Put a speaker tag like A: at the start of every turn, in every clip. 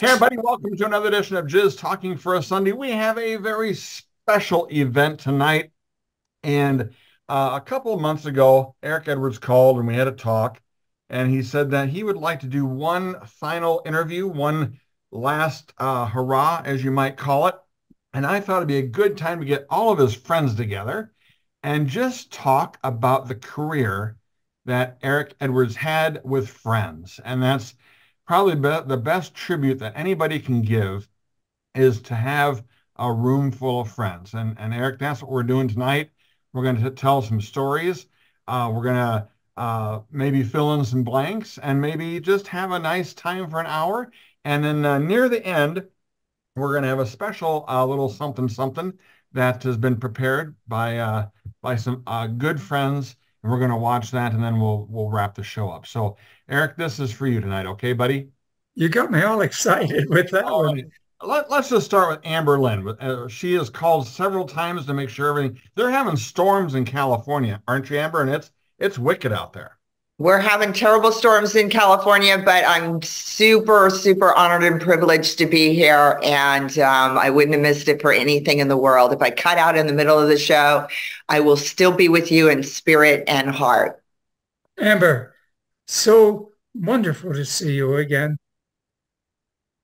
A: Hey, everybody, welcome to another edition of Jizz Talking for a Sunday. We have a very special event tonight. And uh, a couple of months ago, Eric Edwards called and we had a talk. And he said that he would like to do one final interview, one last uh, hurrah, as you might call it. And I thought it'd be a good time to get all of his friends together and just talk about the career that Eric Edwards had with friends. And that's probably be the best tribute that anybody can give is to have a room full of friends. And, and Eric, that's what we're doing tonight. We're going to tell some stories. Uh, we're going to uh, maybe fill in some blanks and maybe just have a nice time for an hour. And then uh, near the end, we're going to have a special uh, little something something that has been prepared by uh, by some uh, good friends and we're going to watch that and then we'll we'll wrap the show up. So Eric, this is for you tonight, okay, buddy?
B: You got me all excited with that oh, one.
A: Let, us just start with Amber Lynn. Uh, she has called several times to make sure everything. They're having storms in California, aren't you, Amber? And it's it's wicked out there.
C: We're having terrible storms in California, but I'm super, super honored and privileged to be here. And um, I wouldn't have missed it for anything in the world. If I cut out in the middle of the show, I will still be with you in spirit and heart.
B: Amber, so wonderful to see you again.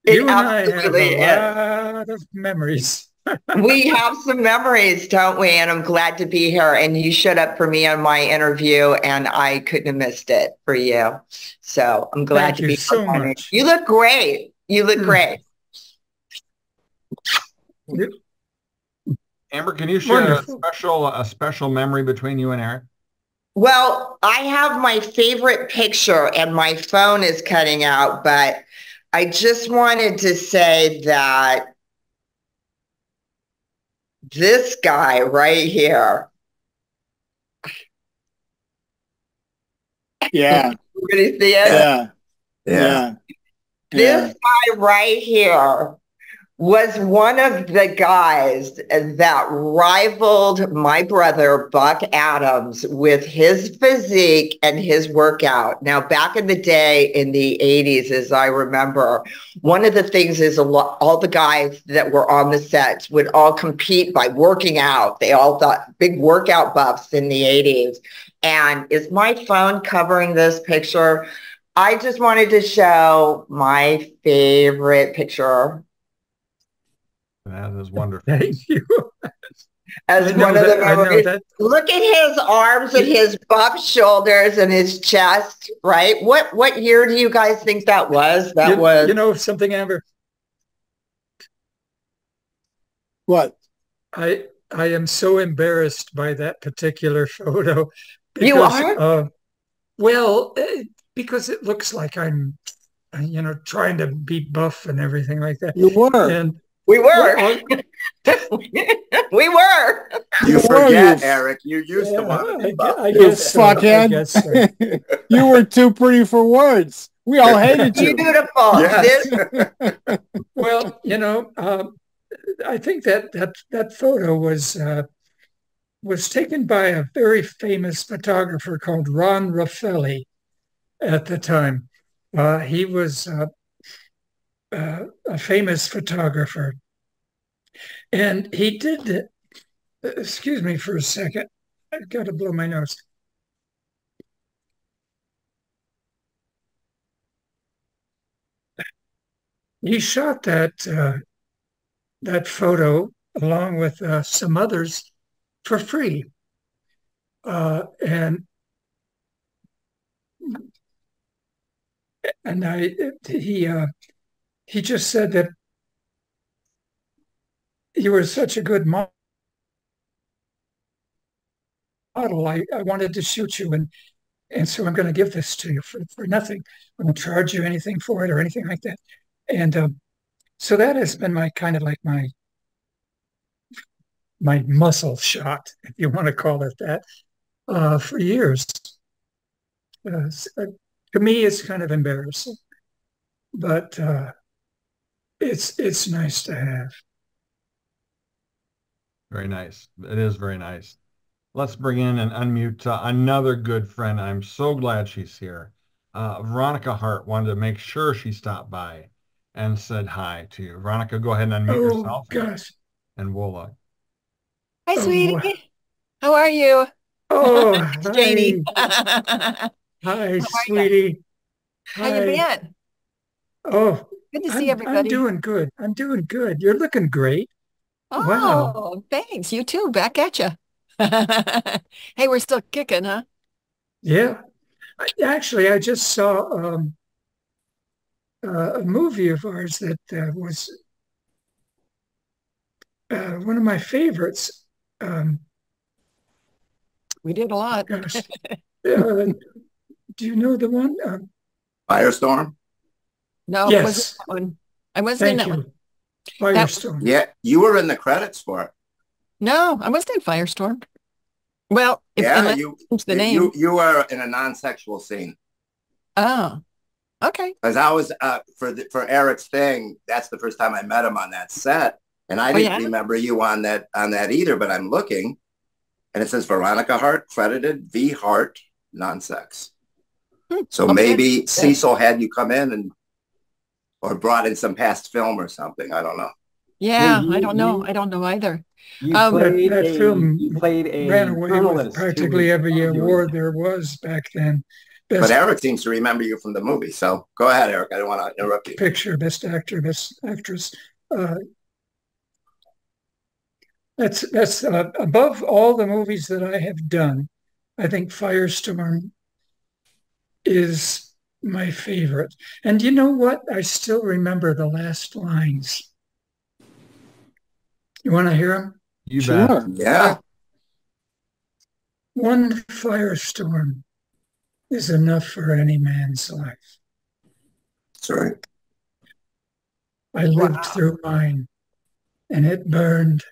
C: It you and I have
B: a lot of memories
C: we have some memories, don't we? And I'm glad to be here. And you showed up for me on my interview, and I couldn't have missed it for you. So I'm glad
B: Thank
C: to be
B: so much.
C: You look great. You look mm. great.
A: Amber, can you share Wonderful. a special a special memory between you and Eric?
C: Well, I have my favorite picture, and my phone is cutting out, but I just wanted to say that this guy right here.
D: Yeah.
C: Ready see
D: it? Yeah. Yeah.
C: This yeah. guy right here was one of the guys that rivaled my brother Buck Adams with his physique and his workout. Now, back in the day in the 80s, as I remember, one of the things is a lot, all the guys that were on the sets would all compete by working out. They all thought big workout buffs in the 80s. And is my phone covering this picture? I just wanted to show my favorite picture
A: that is wonderful.
B: Thank you.
C: As one of the memories. Look at his arms and his buff shoulders and his chest, right? What what year do you guys think that was? That
B: you,
C: was
B: you know something, Amber?
D: What?
B: I I am so embarrassed by that particular photo.
C: Because, you are? Uh,
B: well, eh, because it looks like I'm, you know, trying to be buff and everything like that.
D: You were.
B: And
C: we were. we were.
D: You forget, you? Eric. You used yeah, to want to be I,
B: you fuckhead.
D: So. you were too pretty for words. We all hated you.
C: Beautiful.
D: Yes.
B: well, you know, um, I think that that that photo was uh, was taken by a very famous photographer called Ron Raffaelli at the time. Uh, he was uh, uh, a famous photographer. And he did, excuse me for a second, I've got to blow my nose. He shot that uh, that photo along with uh, some others for free, uh, and and I he uh, he just said that you were such a good model. I, I wanted to shoot you and and so I'm going to give this to you for, for nothing. I won't charge you anything for it or anything like that. And um, so that has been my kind of like my my muscle shot, if you want to call it that, uh, for years. Uh, to me, it's kind of embarrassing, but uh, it's it's nice to have.
A: Very nice. It is very nice. Let's bring in and unmute uh, another good friend. I'm so glad she's here. Uh, Veronica Hart wanted to make sure she stopped by. and said hi to you. Veronica, go ahead and unmute
B: Oh,
A: yourself.
B: gosh.
A: And we'll uh,
E: Hi,
B: Oh,
E: sweetie.
B: wow.
E: How are you?
B: Oh,
E: It's Janie.
B: hi, hi,
E: you?
B: sweetie.
E: How you
B: Hi.
E: been?
B: Oh,
E: Good to
B: I'm,
E: see everybody.
B: I'm doing good. I'm doing good. You're looking great.
E: oh,
B: wow.
E: thanks. You too. Back at you. Hey, we're still kicking, huh?
B: Yeah. I, actually, I just saw um, uh, a movie of ours that uh, was uh, one of my favorites. Um,
E: We did a lot.
B: gosh, uh, do you know the one? Uh,
F: Firestorm?
E: No, it
B: Yes.
E: wasn't that one. I wasn't in
B: thank
E: that one.
B: you. Firestorm.
F: Yeah, you were in the credits for it.
E: No, I wasn't in Firestorm. Well, if,
F: yeah,
E: unless
F: you
E: it's the name.
F: you you were in a non-sexual scene.
E: Oh, okay.
F: Because I was uh, for the, for Eric's thing. That's the first time I met him on that set, and I
E: Oh,
F: didn't
E: yeah?
F: remember you on that on that either. But I'm looking, and it says Veronica Hart credited V Hart non-sex.
E: Hmm,
F: So
E: okay.
F: maybe Cecil had you come in and or brought in some past film or something. I don't know.
E: Yeah,
G: you-
E: I don't know.
G: you-
E: I don't know either.
G: You
E: Um,
G: played
B: That- that
G: a,
B: film
G: you played a
B: Ran away with practically every
G: doing
B: award there was back then.
F: But Eric seems to remember you from the movie. So go ahead, Eric. I don't want to interrupt you.
B: picture, best actor, best actress. Uh, that's that's uh, above all the movies that I have done. I think Firestorm is my favorite. And you know what? I still remember the last lines. You want to hear them?
A: you bet.
F: Yeah.
B: One firestorm is enough for any man's life.
F: That's right.
B: I lived through mine, and it burned.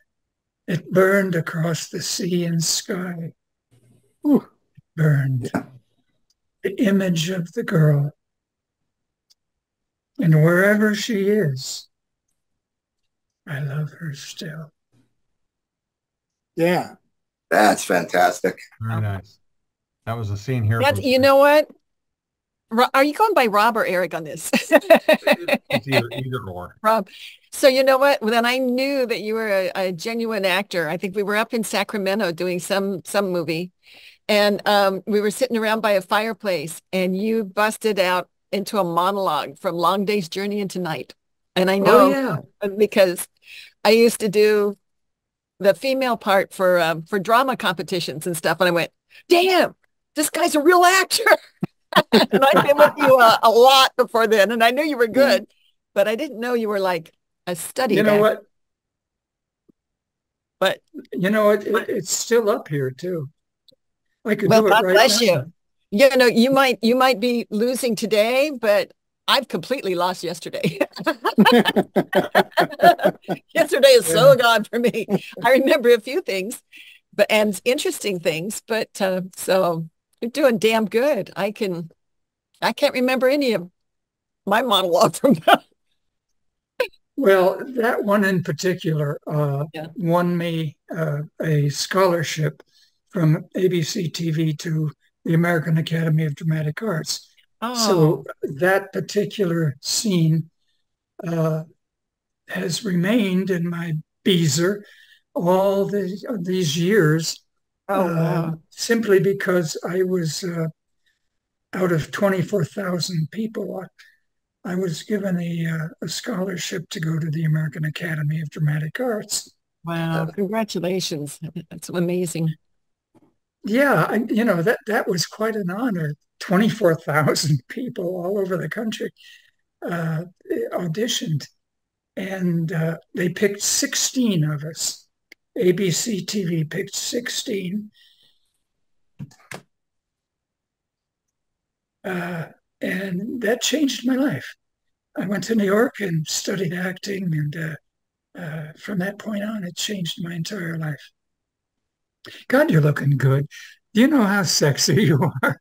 B: It burned across the sea and sky.
D: Ooh.
B: Burned.
F: Yeah.
B: The image of the girl. And wherever she is, I love her still.
D: Yeah.
F: That's fantastic.
A: Very nice. That was a scene here.
E: That's, you know what? Ro- Are you going by Rob or Eric on this?
A: it's either, either or.
E: Rob. So you know what? Then I knew that you were a, a genuine actor. I think we were up in Sacramento doing some some movie, and um, we were sitting around by a fireplace, and you busted out into a monologue from Long Day's Journey into Night. And I know
B: Oh yeah.
E: because I used to do the female part for um, for drama competitions and stuff, and I went, "Damn, this guy's a real actor." and I've been with you a, a lot before then, and I knew you were good, but I didn't know you were like a study.
B: You know
E: actor.
B: what?
E: But
B: You know it, it, it's still up here too. I could
E: well,
B: do it
E: God
B: right
E: bless
B: now.
E: you. You know, you might you might be losing today, but I've completely lost yesterday. yesterday is so gone for me. I remember a few things, but and interesting things, but uh, so you're doing damn good. I can, I can't remember any of my monologue from that.
B: Well, that one in particular uh,
E: Yeah.
B: won me uh, a scholarship from ABC TV to the American Academy of Dramatic Arts.
E: Oh,
B: So that particular scene uh, has remained in my Beezer all the, these years
E: oh,
B: uh, simply because I was uh, out of 24,000 people. I was given a, uh, a scholarship to go to the American Academy of Dramatic Arts.
E: Wow. Congratulations. That's amazing.
B: Yeah, I, you know that that was quite an honor. 24,000 people all over the country uh, auditioned, and uh, they picked 16 of us. ABC TV picked 16. Uh, and that changed my life. I went to New York and studied acting, and uh, uh, from that point on, it changed my entire life. God, you're looking good. Do you know how sexy you are?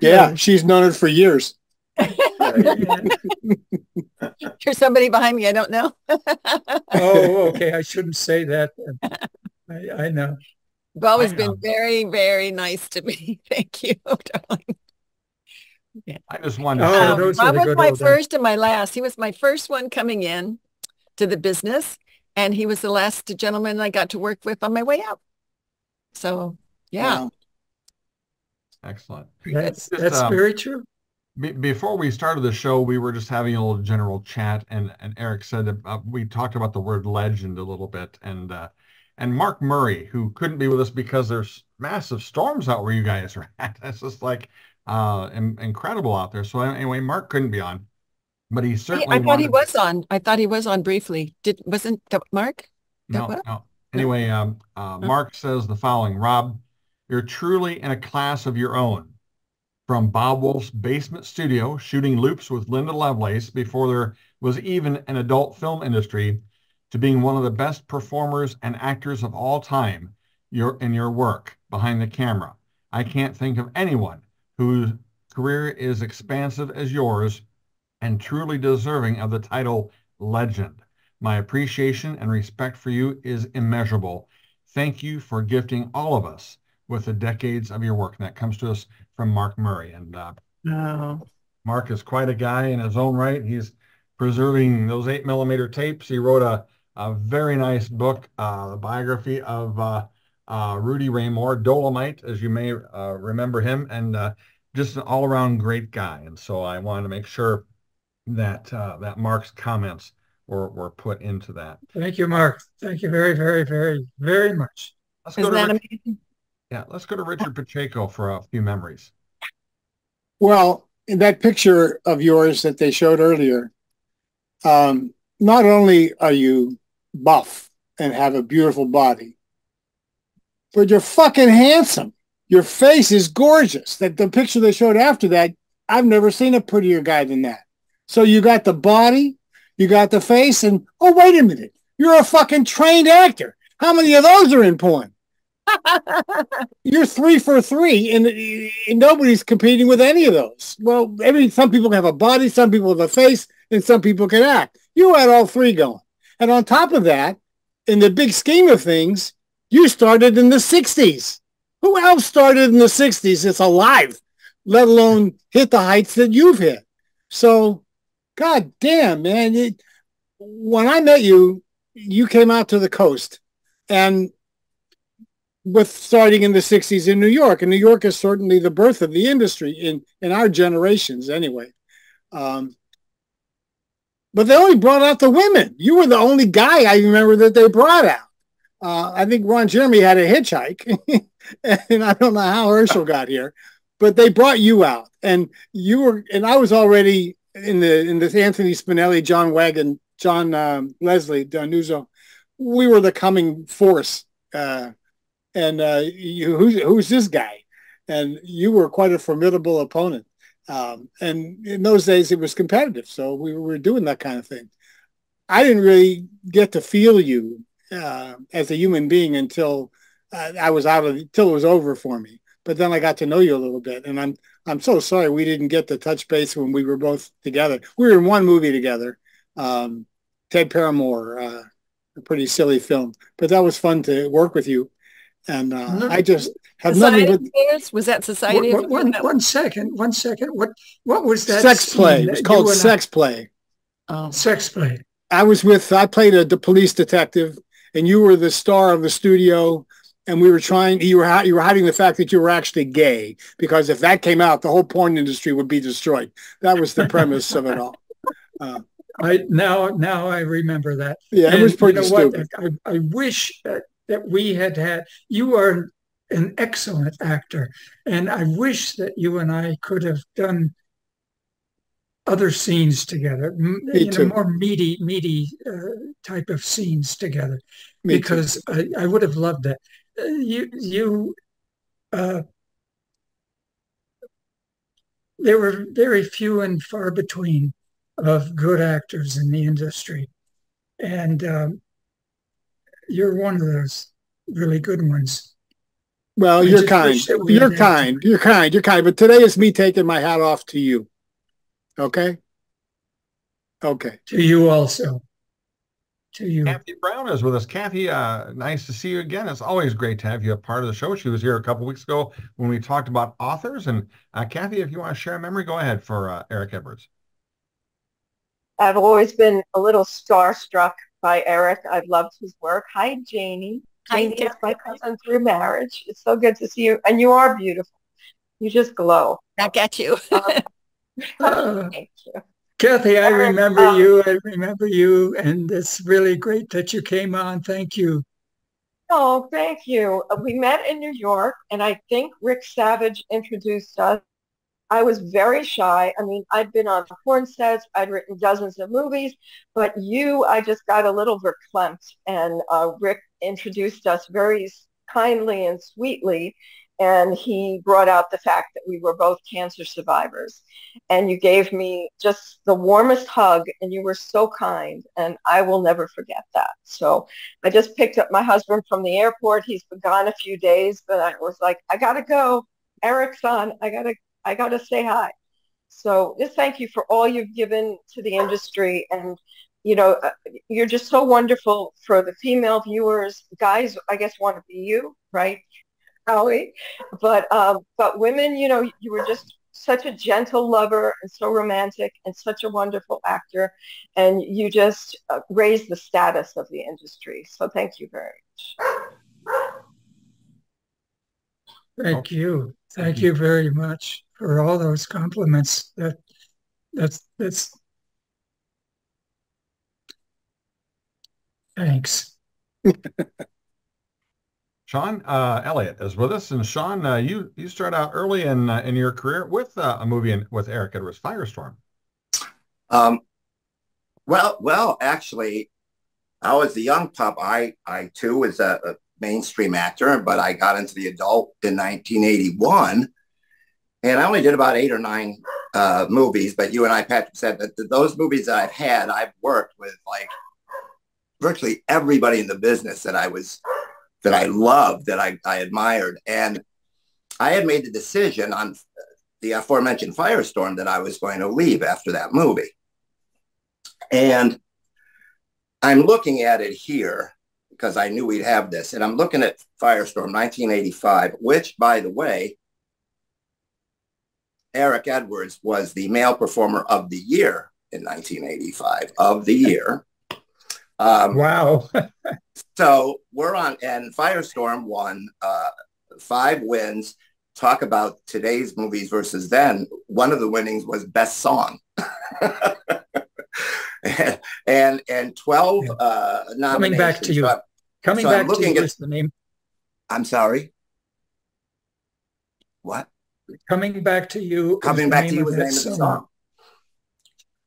D: Yeah. She's known it for years.
E: Here's somebody behind me I don't know.
B: oh, okay. I shouldn't say that. I, I know.
E: You've been very, very nice to me. Thank you, darling.
A: I just wanted to
B: Oh,
A: share.
B: those are
E: was my
B: old days.
E: first and my last. He was my first one coming in to the business, and he was the last gentleman I got to work with on my way out. So, yeah.
D: Wow.
A: Excellent.
B: That's
A: Just,
B: that's
A: um,
B: very true.
A: Be- before we started the show, we were just having a little general chat, and, and Eric said that, uh, we talked about the word legend a little bit, and uh, and Mark Murray, who couldn't be with us because there's massive storms out where you guys are at. It's just like uh, in- incredible out there. So anyway, Mark couldn't be on, but he
E: Hey,
A: certainly
E: I thought he was on. I thought he was on briefly. Did wasn't that Mark? that
A: No,
E: what?
A: no. Anyway, um, uh, Mark says the following, Rob, you're truly in a class of your own. From Bob Wolf's basement studio, shooting loops with Linda Lovelace before there was even an adult film industry, to being one of the best performers and actors of all time your, in your work behind the camera. I can't think of anyone whose career is expansive as yours and truly deserving of the title legend. My appreciation and respect for you is immeasurable. Thank you for gifting all of us with the decades of your work. And that comes to us from Mark Murray. And uh,
E: Oh,
A: Mark is quite a guy in his own right. He's preserving those eight millimeter tapes. He wrote a, a very nice book, uh, a biography of uh, uh, Rudy Ray Moore, Dolomite, as you may uh, remember him, and uh, just an all around great guy. And so I wanted to make sure that uh, that Mark's comments were, were put into that.
B: Thank you, Mark. Thank you very, very, very, very much.
A: Let's go
E: isn't
A: to
E: that
A: Rich-
E: amazing?
A: yeah, let's go to Richard Pacheco for a few memories.
D: Well, in that picture of yours that they showed earlier, um, not only are you buff and have a beautiful body, but you're fucking handsome. Your face is gorgeous. That the picture they showed after that, I've never seen a prettier guy than that. So you got the body, you got the face, and oh wait a minute, you're a fucking trained actor. How many of those are in porn? you're three for three, and, and nobody's competing with any of those. Well, every some people have a body, some people have a face, and some people can act. You had all three going, and on top of that, in the big scheme of things, you started in the '60s. Who else started in the '60s that's alive, let alone hit the heights that you've hit? So, god damn, man! It, when I met you, you came out to the coast, and with starting in the 60s in New York. And New York is certainly the birth of the industry in, in our generations anyway. Um, but they only brought out the women. You were the only guy I remember that they brought out. Uh, I think Ron Jeremy had a hitchhike, and I don't know how Herschel got here, but they brought you out, and you were, and I was already in the in the Anthony Spinelli, John Wagon, John um, Leslie Danuzo. We were the coming force uh, and uh, you, who's who's this guy? And you were quite a formidable opponent. Um, and in those days, it was competitive, so we were doing that kind of thing. I didn't really get to feel you uh, as a human being until uh, I was out of until it was over for me. But then I got to know you a little bit, and I'm I'm so sorry we didn't get to touch base when we were both together. We were in one movie together, um, Ted Paramore, uh, a pretty silly film, but that was fun to work with you. And uh,
B: No.
D: I just have nothing
E: Society
D: but
E: Affairs? Was that Society
B: One,
E: of
B: one,
E: Affairs?
B: one second, one second. What what was that?
D: sex play. It was called
B: and I-
D: sex play.
E: Oh,
B: sex play.
D: I was with, I played a the police detective, and you were the star of the studio. And we were trying, you were, you were hiding the fact that you were actually gay, because if that came out, the whole porn industry would be destroyed. That was the premise of it all. Uh,
B: I now now I remember that.
D: yeah, it was pretty
B: you know what?
D: stupid.
B: I, I wish that, that we had had. You are an excellent actor, and I wish that you and I could have done other scenes together.
D: Me
B: you know, more meaty, meaty uh, type of scenes together.
D: Me
B: because I, I would have loved that. You you uh, there were very few and far between of good actors in the industry, and um, you're one of those really good ones.
D: Well,
B: I
D: you're kind.
B: we
D: You're kind. You're kind. You're kind. But today is me taking my hat off to you. Okay. Okay.
B: To you also. To you.
A: Cathy Brown is with us. Cathy, uh, nice to see you again. It's always great to have you a part of the show. She was here a couple weeks ago when we talked about authors. And uh, Cathy, if you want to share a memory, go ahead for uh, Eric Edwards.
G: I've always been a little starstruck by Eric. I've loved his work. Hi, Janie.
E: Hi,
G: Janie is my cousin through marriage. It's so good to see you. And you are beautiful. You just glow.
E: Back at you.
B: Uh,
G: Thank you.
B: Cathy, I remember
G: um,
B: you. I remember you, and it's really great that you came on. Thank you.
G: Oh, thank you. Uh, We met in New York, and I think Rick Savage introduced us. I was very shy. I mean, I'd been on porn sets, I'd written dozens of movies, but you, I just got a little verklempt, and uh, Rick introduced us very kindly and sweetly, and he brought out the fact that we were both cancer survivors. And you gave me just the warmest hug, and you were so kind, and I will never forget that. So I just picked up my husband from the airport. He's been gone a few days, but I was like, I gotta go. Eric's on. I gotta, I gotta say hi. So just thank you for all you've given to the industry, and you know, uh, you're just so wonderful for the female viewers. Guys, I guess want to be you, right, Howie? But um, but women, you know, you were just such a gentle lover and so romantic and such a wonderful actor, and you just uh, raised the status of the industry. So thank you very much.
B: Thank you.
A: Thank
B: Thank
A: you.
B: you very much for all those compliments. That that's that's thanks.
A: Sean uh, Elliot is with us, and Sean, uh, you you start out early in uh, in your career with uh, a movie in, with Eric Edwards, Firestorm.
F: Um, well, well, actually, I was a young pup. I, I too was a, a mainstream actor, but I got into the adult in 1981, and I only did about eight or nine uh, movies. But you and I, Patrick, said that those movies that I've had, I've worked with like virtually everybody in the business that I was that I loved, that I, I admired, and I had made the decision on the aforementioned Firestorm that I was going to leave after that movie. And I'm looking at it here because I knew we'd have this. And I'm looking at Firestorm 1985, which, by the way, Eric Edwards was the male performer of the year in 1985, of the year. Um,
B: Wow.
F: so we're on, and Firestorm won uh, five wins. Talk about today's movies versus then. One of the winnings was best song, and and twelve uh, nominations.
B: Coming back to you. Coming
F: So
B: back to you
F: at-
B: the name.
F: I'm sorry. What?
B: Coming back to you.
F: Coming back to you was the name of the
B: song.
F: song.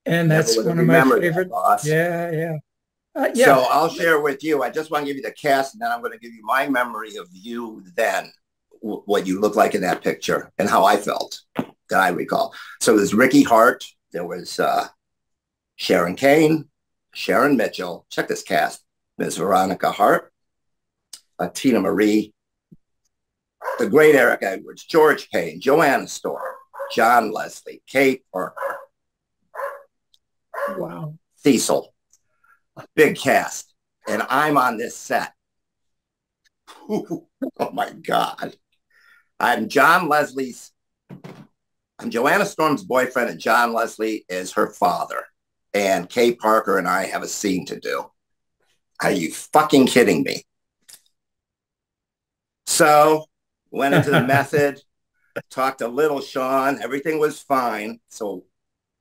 B: And that's one of my
F: that,
B: favorite.
F: boss.
B: Yeah, yeah. Uh, yeah.
F: So I'll share with you. I just want to give you the cast, and then I'm going to give you my memory of you then, w- what you looked like in that picture, and how I felt that I recall. So there's Ricky Hart. There was uh, Sharon Kane, Sharon Mitchell. Check this cast: Ms. Veronica Hart, uh, Tina Marie, the great Eric Edwards, George Payne, Joanna Storm, John Leslie, Kay Parker,
B: wow.
F: Cecil. Big cast. And I'm on this set. oh my God. I'm John Leslie's, I'm Joanna Storm's boyfriend, and John Leslie is her father. And Kay Parker and I have a scene to do. Are you fucking kidding me? So went into the method, talked to little Sean, everything was fine. So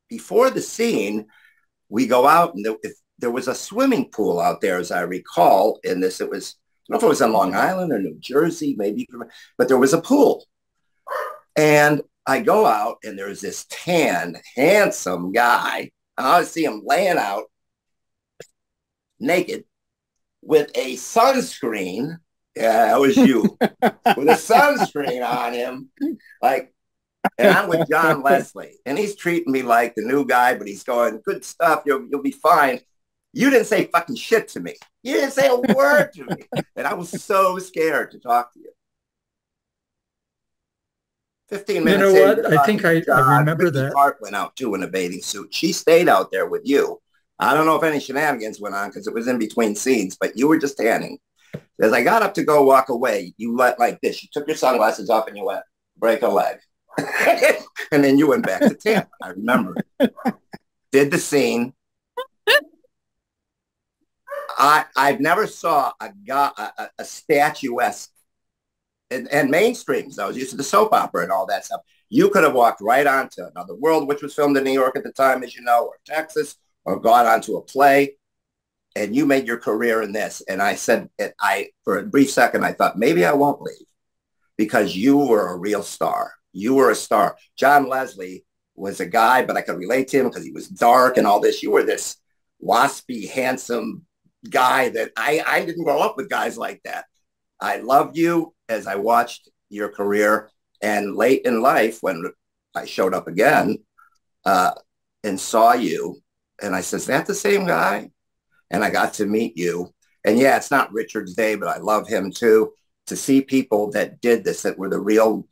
F: before the scene, we go out and if there was a swimming pool out there, as I recall, in this, it was, I don't know if it was in Long Island or New Jersey, maybe, but there was a pool. And I go out and there's this tan, handsome guy. And I see him laying out naked with a sunscreen. Yeah, that was you. with a sunscreen on him. Like, and I'm with John Leslie, and he's treating me like the new guy, but he's going, good stuff, you'll, you'll be fine. You didn't say fucking shit to me. You didn't say a word to me. And I was so scared to talk to you. 15 minutes.
B: You
F: know
B: what? I think I, I remember
F: Ricky
B: that.
F: Hart went out too in a bathing suit. She stayed out there with you. I don't know if any shenanigans went on because it was in between scenes, but you were just tanning. As I got up to go walk away, you went like this. You took your sunglasses off and you went, break a leg. and then you went back to tan. I remember. Did the scene. I I've never saw a guy a, a statuesque and, and mainstreams. I was used to the soap opera and all that stuff. You could have walked right onto Another World, which was filmed in New York at the time, as you know, or Texas, or gone onto a play, and you made your career in this. And I said, I for a brief second, I thought maybe I won't leave because you were a real star. You were a star. John Leslie was a guy, but I could relate to him because he was dark and all this. You were this waspy, handsome guy that I, I didn't grow up with guys like that. I loved you as I watched your career. And late in life, when I showed up again uh, and saw you, and I said, is that the same guy? And I got to meet you. And yeah, it's not Richard's day, but I love him too. To see people that did this, that were the real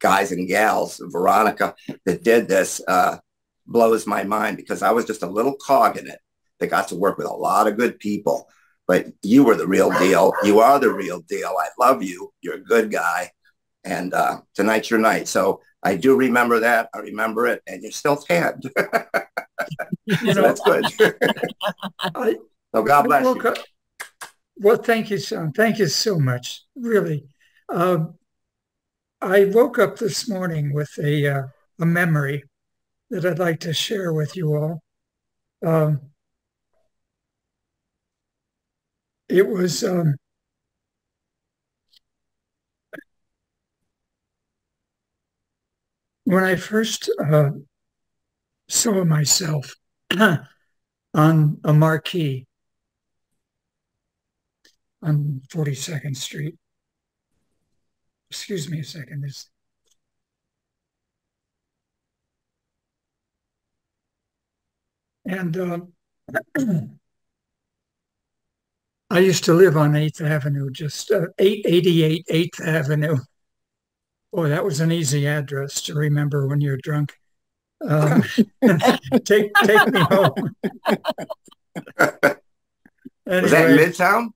F: guys and gals, Veronica, that did this, uh, blows my mind because I was just a little cog in it that got to work with a lot of good people. But you were the real deal. You are the real deal. I love you. You're a good guy. And uh, tonight's your night. So I do remember that. I remember it. And you're still you know, that's good. I, so God bless well, you.
B: Well, thank you, son. Thank you so much. Really. Um, I woke up this morning with a, uh, a memory that I'd like to share with you all. Um, it was um, when I first uh, saw myself on a marquee on 42nd Street. Excuse me a second. This and uh, I used to live on 8th Avenue, just uh, 888 8th Avenue. Boy, that was an easy address to remember when you're drunk. Um, take take me home.
F: anyway, was that Midtown?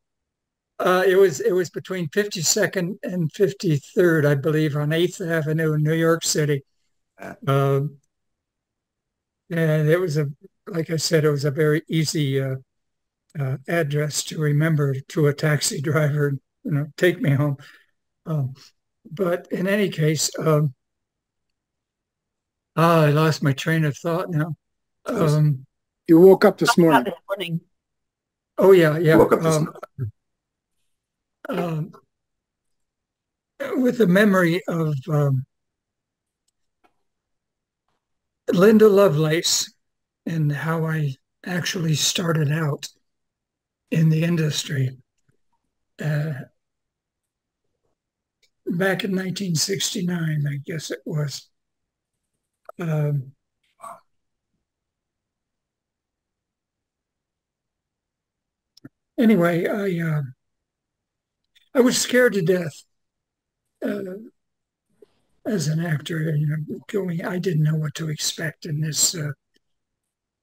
B: Uh, it was it was between 52nd and 53rd, I believe, on 8th Avenue in New York City. Um, and it was a, like I said, it was a very easy uh, uh, address to remember to a taxi driver. You know, take me home. Um, but in any case, um, ah, I lost my train of thought now. Um,
D: you woke up this morning.
B: morning. Oh yeah, yeah. Woke up this um, um, with the memory of um, Linda Lovelace and how I actually started out in the industry. Uh, back in 1969, I guess it was. Um, anyway, I uh, I was scared to death uh, as an actor. You know, going, I didn't know what to expect in this uh,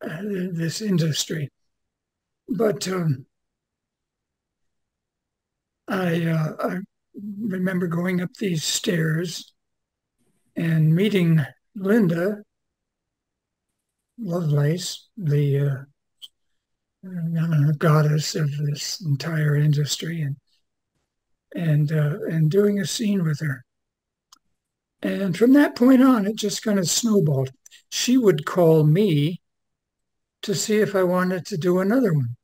B: uh this industry, but um, I, uh, I remember going up these stairs and meeting Linda Lovelace, the uh, know, goddess of this entire industry, and and uh, and doing a scene with her. And from that point on, it just kind of snowballed. She would call me to see if I wanted to do another one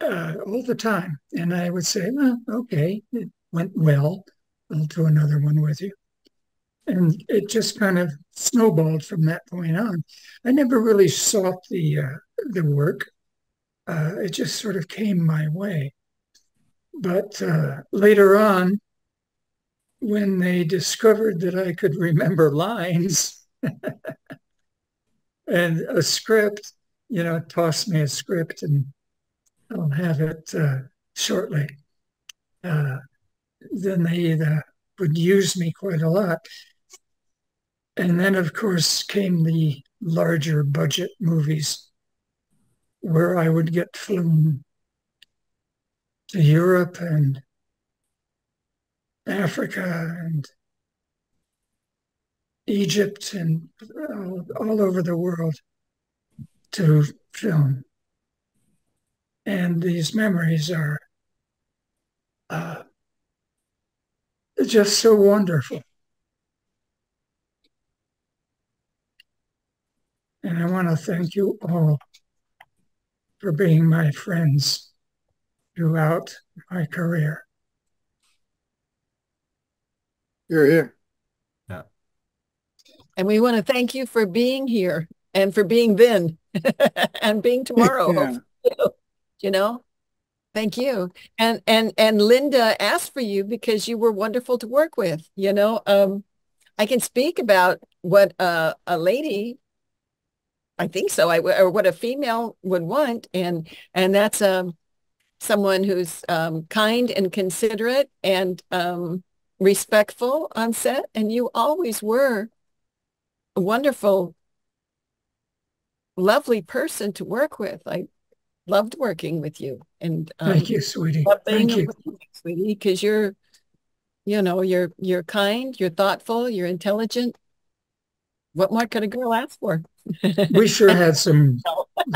B: uh, all the time. And I would say, well, okay, it went well. I'll do another one with you. And it just kind of snowballed from that point on. I never really sought the uh, the work. Uh, it just sort of came my way. But uh, later on, when they discovered that I could remember lines and a script, you know, tossed me a script and I'll have it uh, shortly. Uh, then they uh, would use me quite a lot. And then, of course, came the larger budget movies where I would get flown to Europe and Africa and Egypt and all, all over the world to film. And these memories are uh, just so wonderful. And I want to thank you all for being my friends throughout my career.
D: You're here.
A: Yeah.
E: And we want to thank you for being here and for being then and being tomorrow.
D: Yeah.
E: You know, thank you. And and and Linda asked for you because you were wonderful to work with. You know, um, I can speak about what uh, a lady I think so. I or what a female would want, and and that's um someone who's um, kind and considerate and um, respectful on set, and you always were a wonderful, lovely person to work with. I loved working with you, and um,
B: Thank you, sweetie. Thank you.
E: sweetie, because you're, you know, you're you're kind, you're thoughtful, you're intelligent. What more could a girl ask for?
B: We sure had some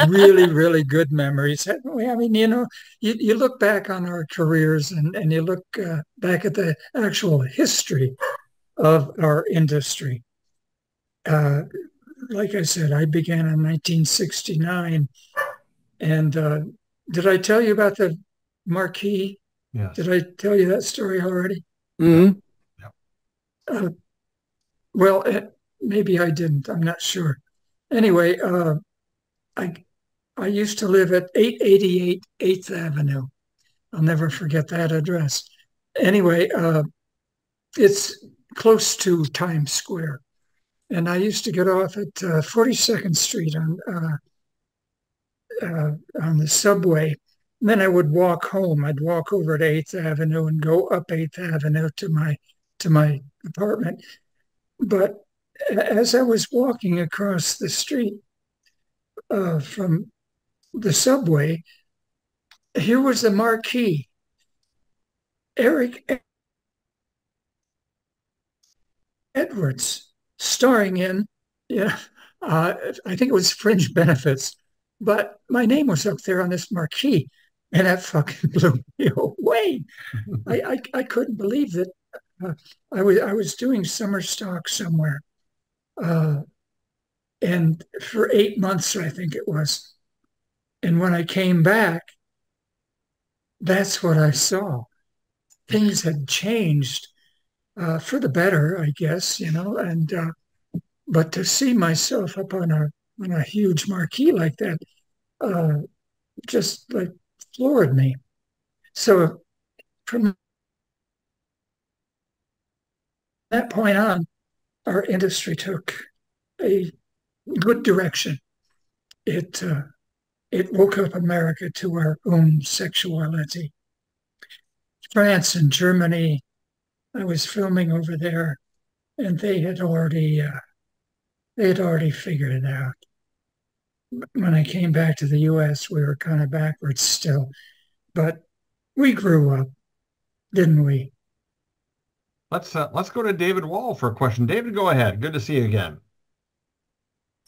B: really, really good memories, hadn't we? I mean, you know, you, you look back on our careers and, and you look uh, back at the actual history of our industry. Uh, like I said, I began in 1969. And uh, did I tell you about the marquee?
A: Yes.
B: Did I tell you that story already?
D: Mhm.
B: Uh, well, eh, maybe I didn't. I'm not sure. Anyway, uh, I I used to live at 888 8th Avenue. I'll never forget that address. Anyway, uh, it's close to Times Square, and I used to get off at uh, 42nd Street on uh, uh, on the subway. And then I would walk home. I'd walk over to 8th Avenue and go up 8th Avenue to my to my apartment. But as I was walking across the street uh, from the subway, here was the marquee. Eric Edwards starring in, yeah, uh, I think it was Fringe Benefits, but my name was up there on this marquee, and that fucking blew me away. I, I, I couldn't believe that uh, I was I was doing summer stock somewhere, uh, and for eight months I think it was, and when I came back, that's what I saw. Things had changed uh, for the better, I guess, you know, and uh, but to see myself up on a on a huge marquee like that, uh, just like floored me. So from that point on, our industry took a good direction. It uh, it woke up America to our own sexuality. France and Germany, I was filming over there, and they had already uh, they had already figured it out. When I came back to the U.S., we were kind of backwards still, but we grew up, didn't we?
A: Let's uh, let's go to David Wall for a question. David, go ahead. Good to see you again.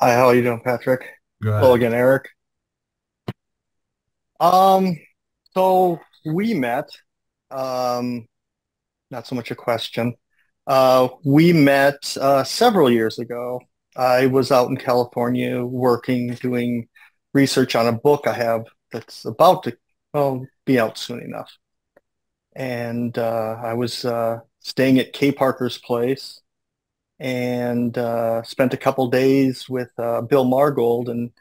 H: Hi, how are you doing, Patrick?
A: Go ahead.
H: Hello again, Eric. Um, so we met, um, not so much a question. Uh, we met uh, several years ago. I was out in California working, doing research on a book I have that's about to, well, be out soon enough. And uh, I was uh, staying at Kay Parker's place and uh, spent a couple days with uh, Bill Margold, and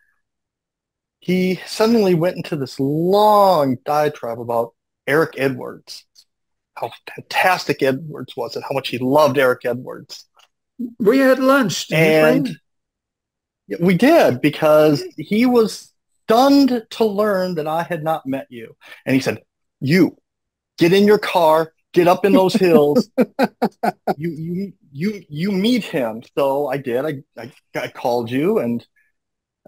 H: he suddenly went into this long diatribe about Eric Edwards, how fantastic Edwards was, and how much he loved Eric Edwards.
B: We had lunch,
H: And
B: we?
H: we did because he was stunned to learn that I had not met you. And he said, "You get in your car, get up in those hills. you you you you meet him." So I did. I I, I called you and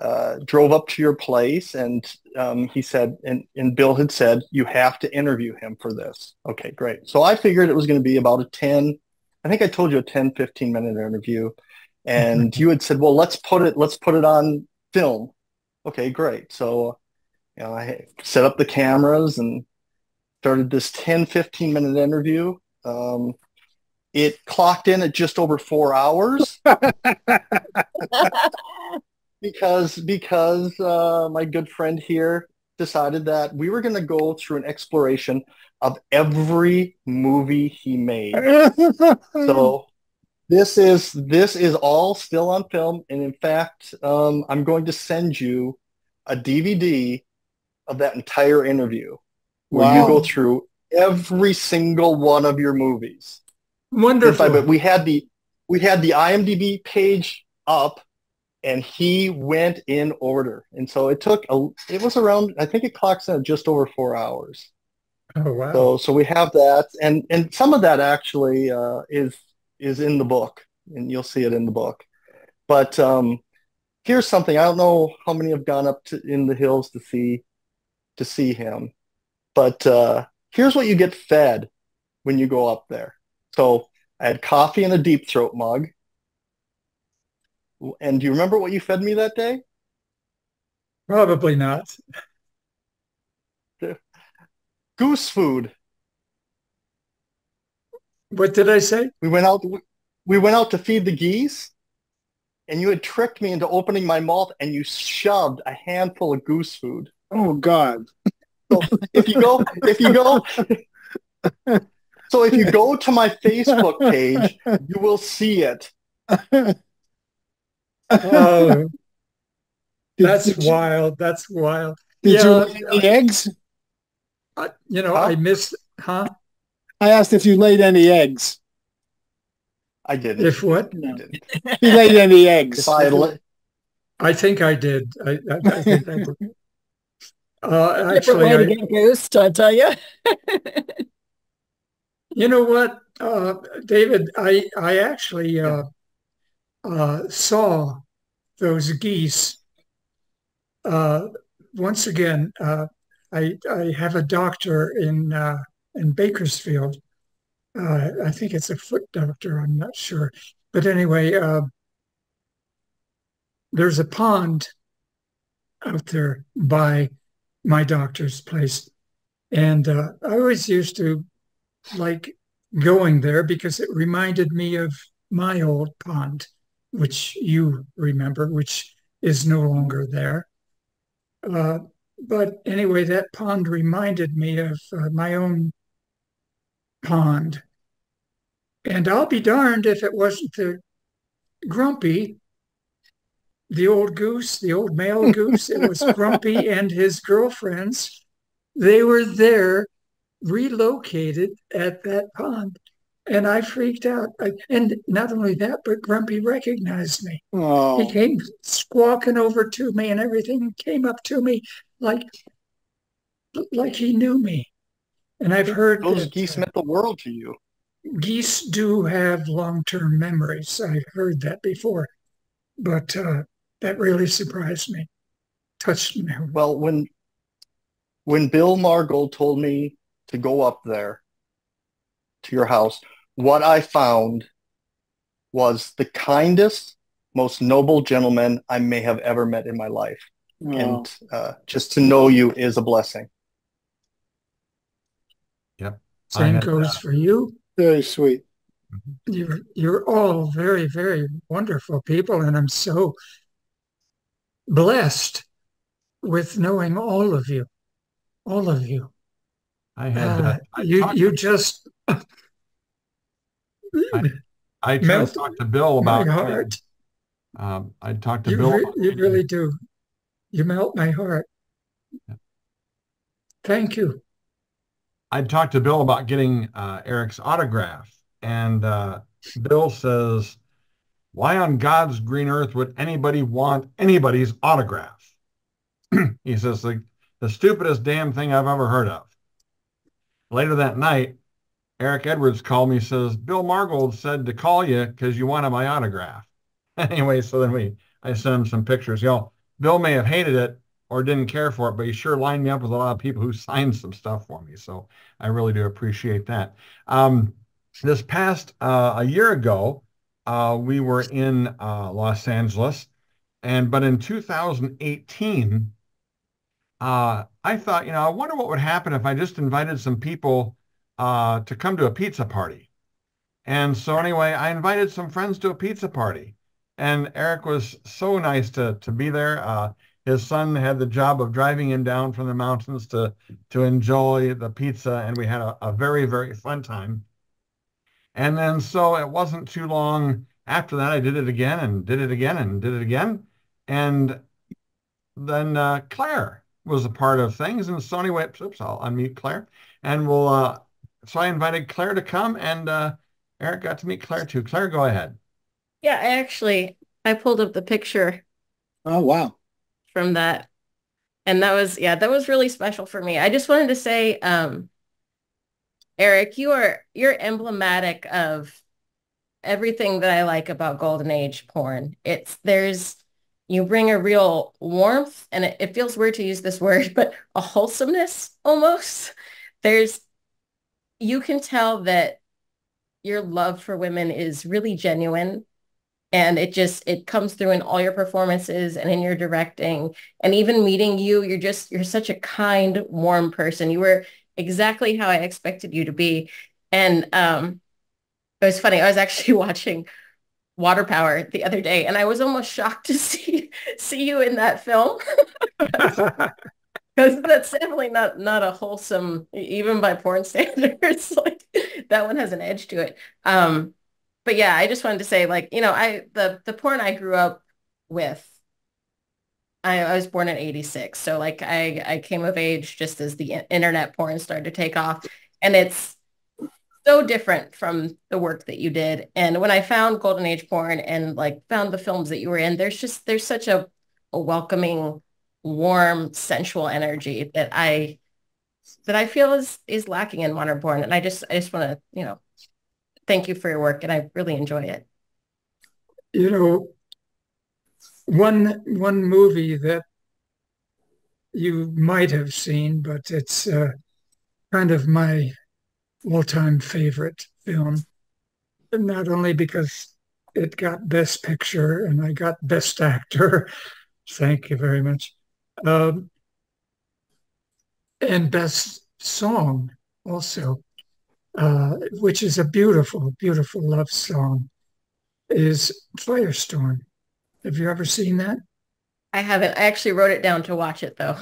H: uh, drove up to your place and um, he said, and, and Bill had said, you have to interview him for this. Okay, great. So I figured it was going to be about a 10, I think I told you a 10, 15 minute interview. And you had said, well, let's put it, let's put it on film. Okay, great. So, you know, I set up the cameras and started this 10, 15 minute interview. Um, it clocked in at just over four hours because because uh, my good friend here decided that we were going to go through an exploration of every movie he made. so this is this is all still on film, and in fact, um, I'm going to send you a DVD of that entire interview where wow. you go through every single one of your movies.
B: Wonderful.
H: But we had the we had the IMDb page up and he went in order. And so it took a, it was around, I think it clocks in just over four hours.
B: Oh, wow.
H: So, so we have that. And, and some of that actually uh, is, is in the book and you'll see it in the book. But um, here's something, I don't know how many have gone up to in the hills to see, to see him, but uh, here's what you get fed when you go up there. So I had coffee in a deep throat mug. And do you remember what you fed me that day?
B: Probably not.
H: Goose food.
B: What did I say?
H: We went out we went out to feed the geese and you had tricked me into opening my mouth and you shoved a handful of goose food.
D: Oh God.
H: So if you go if you go so if you go to my Facebook page, you will see it.
B: Oh, that's did wild. You, that's wild.
D: Did yeah, you lay any eggs?
B: I, you know, huh? I missed, huh?
D: I asked if you laid any eggs.
H: I didn't.
B: If what?
D: No. you laid any eggs? If I,
B: la- I think I did. I, I, I think I did. Uh, actually,
E: I, get goosed, I tell you.
B: you know what, uh, David? I I actually uh, uh, saw those geese. Uh, once again, uh, I, I have a doctor in uh, in Bakersfield. Uh, I think it's a foot doctor. I'm not sure, but anyway, there's a pond out there by my doctor's place, and I always used to like going there because it reminded me of my old pond which you remember, which is no longer there. Uh, but anyway, that pond reminded me of uh, my own pond. And I'll be darned if it wasn't the Grumpy, the old goose, the old male goose. It was Grumpy and his girlfriends. They were there, relocated at that pond. And I freaked out. I, and not only that, but Grumpy recognized me.
D: Oh.
B: He came squawking over to me and everything came up to me like like he knew me. And I've heard
H: those that, geese meant the world to you.
B: Geese do have long-term memories. I've heard that before, but uh, that really surprised me, touched me.
H: Well, when when Bill Margold told me to go up there to your house, what I found was the kindest, most noble gentleman I may have ever met in my life. Oh. And uh, just to know you is a blessing.
A: Yep.
B: Same goes for you.
D: Very sweet.
B: Mm-hmm. You're you're all very, very wonderful people, and I'm so blessed with knowing all of you. All of you.
A: I had uh,
B: I you you just
A: I, I try to talk to Bill about. heart. Um, I talked to
B: you
A: Bill.
B: Re- you really do. You melt my heart. Yeah. Thank you.
A: I talked to Bill about getting uh, Eric's autograph, and uh, Bill says, "Why on God's green earth would anybody want anybody's autograph?" he says, "the the stupidest damn thing I've ever heard of." Later that night, Eric Edwards called me, says, Bill Margold said to call you because you wanted my autograph. anyway, so then we, I sent him some pictures. You know, Bill may have hated it or didn't care for it, but he sure lined me up with a lot of people who signed some stuff for me. So I really do appreciate that. Um, this past uh, a year ago, uh, we were in uh, Los Angeles, and but in 2018, uh, I thought, you know, I wonder what would happen if I just invited some people uh, to come to a pizza party. And so anyway, I invited some friends to a pizza party, and Eric was so nice to to be there. Uh, his son had the job of driving him down from the mountains to to enjoy the pizza, and we had a, a very very fun time. And then so it wasn't too long after that, I did it again and did it again and did it again, and then uh, Claire was a part of things, and so anyway, oops, I'll unmute Claire, and we'll. Uh, so I invited Claire to come, and uh, Eric got to meet Claire too. Claire, go ahead.
I: Yeah, I actually I pulled up the picture.
D: Oh wow
I: from that. And that was, yeah, that was really special for me. I just wanted to say, um, Eric, you are, you're emblematic of everything that I like about golden age porn. It's, there's, you bring a real warmth and it, it feels weird to use this word, but a wholesomeness almost. There's, you can tell that your love for women is really genuine. And it just it comes through in all your performances and in your directing. And even meeting you you're just you're such a kind warm person. You were exactly how i expected you to be. And um it was funny i was actually watching water power the other day and i was almost shocked to see see you in that film because that's definitely not not a wholesome even by porn standards like that one has an edge to it um but yeah, I just wanted to say like, you know, I the the porn I grew up with I, I was born in 86. So like I I came of age just as the internet porn started to take off and it's so different from the work that you did. And when I found golden age porn and like found the films that you were in, there's just there's such a, a welcoming, warm, sensual energy that I that I feel is is lacking in modern porn. And I just I just want to, you know, thank you for your work and I really enjoy it.
B: You know, one one movie that you might have seen, but it's uh, kind of my all-time favorite film. Not only because it got Best Picture and I got Best Actor, thank you very much, um, and Best Song also uh, which is a beautiful, beautiful love song, is Firestorm. Have you ever seen that?
I: I haven't. I actually wrote it down to watch it though.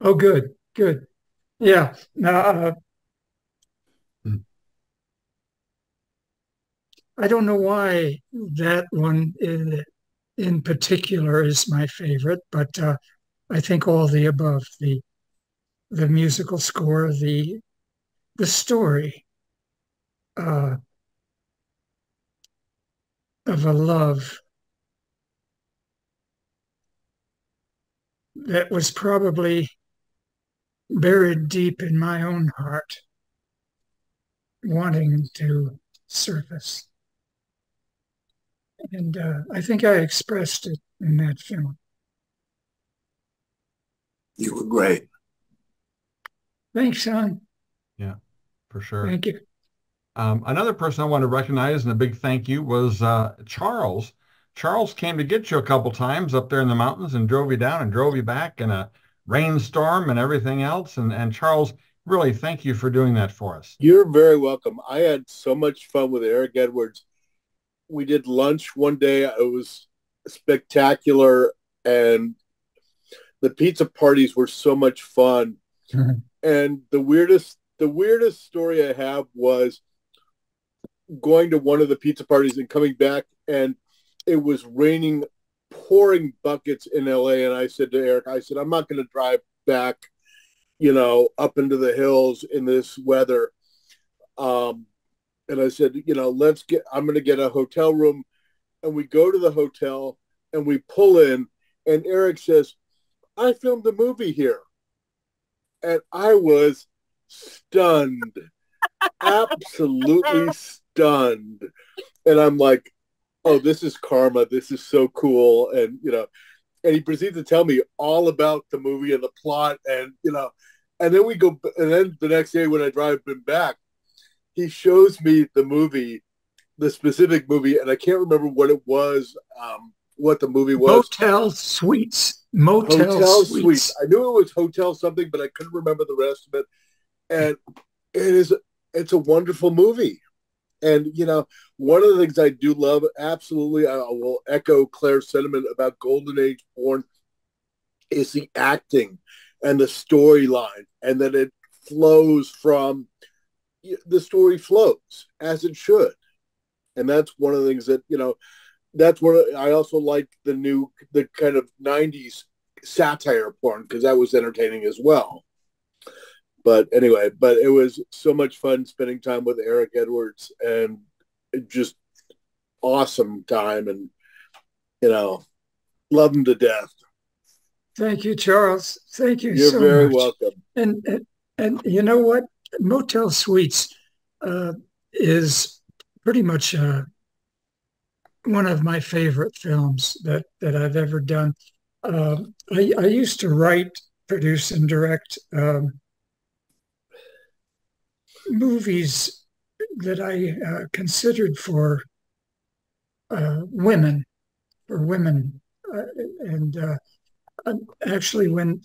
B: Oh, good, good. Yeah. Now, uh, hmm. I don't know why that one in, in particular is my favorite, but uh, I think all the above the the musical score, the the story, uh, of a love that was probably buried deep in my own heart, wanting to surface. And uh, I think I expressed it in that film.
F: You were great.
B: Thanks, son.
A: Yeah, for sure.
B: Thank you.
A: Um, another person I want to recognize and a big thank you was uh, Charles. Charles came to get you a couple times up there in the mountains and drove you down and drove you back in a rainstorm and everything else. And, and Charles, really thank you for doing that for us.
J: You're very welcome. I had so much fun with Eric Edwards. We did lunch one day. It was spectacular. And the pizza parties were so much fun. and the weirdest, the weirdest story I have was going to one of the pizza parties and coming back and it was raining pouring buckets in LA and I said to Eric I said I'm not going to drive back you know up into the hills in this weather. Um and I said you know let's get I'm going to get a hotel room. And we go to the hotel and we pull in and Eric says I filmed a movie here and I was stunned absolutely stunned. And I'm like, oh, this is karma. This is so cool. And, you know, and he proceeds to tell me all about the movie and the plot, and you know, and then we go, and then the next day when I drive him back, he shows me the movie, the specific movie, and I can't remember what it was, um, what the movie was.
B: Motel Suites. Motel,
J: Hotel
B: Suites.
J: Suites. I knew it was Hotel something, but I couldn't remember the rest of it. And it is, it's a wonderful movie. And you know, one of the things I do love, absolutely, I will echo Claire's sentiment about Golden Age porn, is the acting and the storyline, and that it flows from the story flows as it should, and that's one of the things that you know. That's what I also like the new, the kind of '90s satire porn because that was entertaining as well but anyway, but it was so much fun spending time with Eric Edwards and just awesome time and you know love him to death.
B: Thank you, Charles. Thank you
J: You're
B: so
J: very
B: much.
J: welcome.
B: And, and and you know what? Motel Suites uh, is pretty much uh, one of my favorite films that that I've ever done. Um, I, I used to write, produce, and direct um, movies that I uh, considered for uh, women, for women, uh, and uh, um, actually when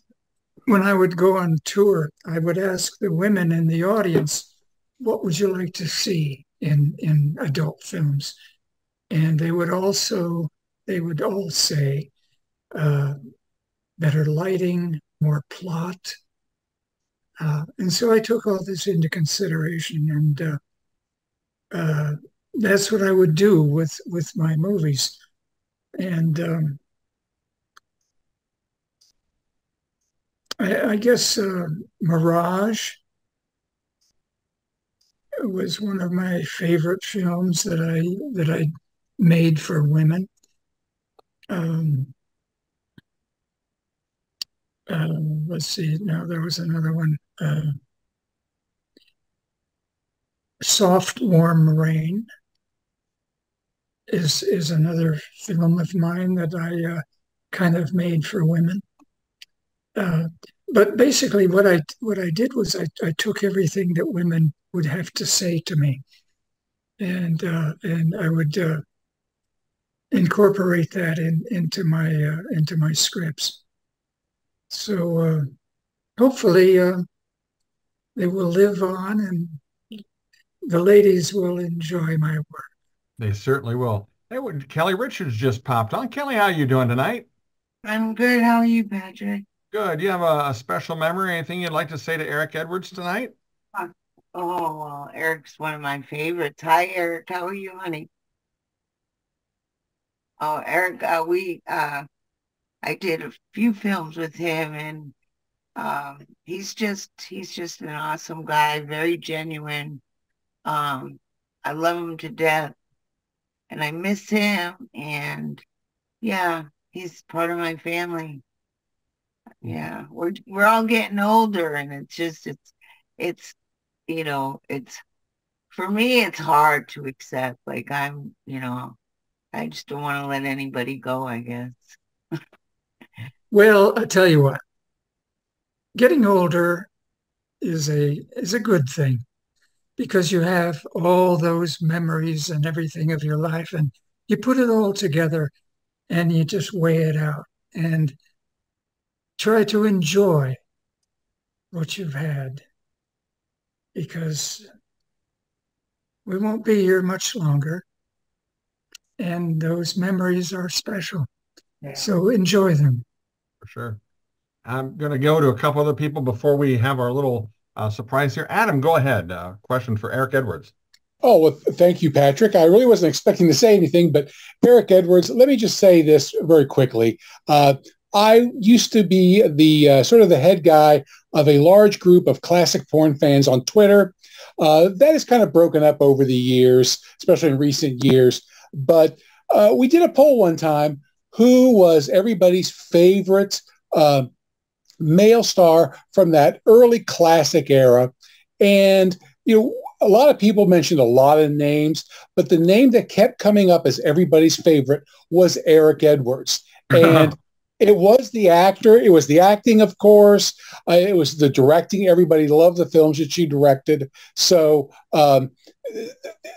B: when I would go on tour, I would ask the women in the audience, "What would you like to see in in adult films?" And they would also they would all say, uh, "Better lighting, more plot." Uh, and so I took all this into consideration, and uh, uh, that's what I would do with with my movies. And um, I, I, guess uh, Mirage was one of my favorite films that I that I made for women. Um, uh, let's see. Now there was another one. Uh, Soft Warm Rain is is another film of mine that I uh, kind of made for women. Uh, but basically, what I what I did was I, I took everything that women would have to say to me, and uh, and I would uh, incorporate that in into my uh, into my scripts. So uh, hopefully uh, they will live on and the ladies will enjoy my work.
A: They certainly will. Hey, Keli Richards just popped on. Keli, how are you doing tonight?
K: I'm good. How are you, Patrick?
A: Good. Do you have a, a special memory? Anything you'd like to say to Eric Edwards tonight?
K: Uh, oh, well, Eric's one of my favorites. Hi, Eric. How are you, honey? Oh, Eric, uh, we uh, I did a few films with him, and um, he's just he's just an awesome guy, very genuine. Um, I love him to death, and I miss him. And yeah, he's part of my family. Yeah, we're we're all getting older, and it's just it's it's you know it's for me it's hard to accept. Like I'm you know I just don't want to let anybody go. I guess.
B: Well, I tell you what, getting older is a is a good thing because you have all those memories and everything of your life and you put it all together and you just weigh it out and try to enjoy what you've had because we won't be here much longer and those memories are special yeah. so enjoy them
A: for sure. I'm going to go to a couple other people before we have our little uh, surprise here. Adam, go ahead. Uh, question for Eric Edwards.
L: Oh, well, thank you, Patrick. I really wasn't expecting to say anything, but Eric Edwards, let me just say this very quickly. Uh, I used to be the uh, sort of the head guy of a large group of classic porn fans on Twitter. Uh, that has kind of broken up over the years, especially in recent years. But uh, we did a poll one time who was everybody's favorite uh, male star from that early classic era. And, you know, a lot of people mentioned a lot of names, but the name that kept coming up as everybody's favorite was Eric Edwards. And it was the actor, it was the acting, of course, uh, it was the directing. Everybody loved the films that she directed. So um,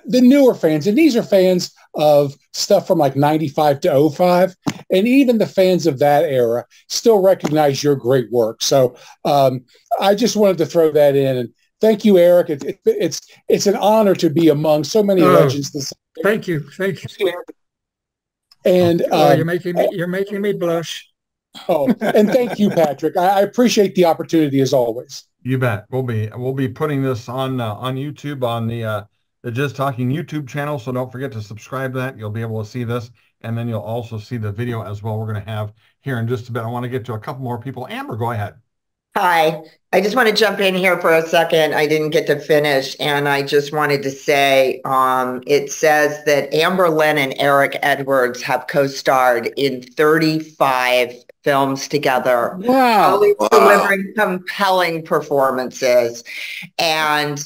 L: the newer fans, and these are fans of stuff from like 95 to 05, and even the fans of that era still recognize your great work. So um, I just wanted to throw that in. And thank you, Eric. It, it, it's it's an honor to be among so many oh, legends. This
B: thank you, thank you.
L: And
B: oh, um, you're making me you're making me blush.
L: Oh, and thank you, Patrick. I, I, appreciate the opportunity as always.
A: You bet. We'll be we'll be putting this on uh, on YouTube on the uh, the Jizz Talking YouTube channel. So don't forget to subscribe to that. You'll be able to see this, and then you'll also see the video as well. We're going to have here in just a bit. I want to get to a couple more people. Amber, go ahead.
C: Hi. I just want to jump in here for a second. I didn't get to finish, and I just wanted to say um, it says that Amber Lynn and Eric Edwards have co-starred in 35 films together.
L: Wow.
C: Always wow. delivering compelling performances. And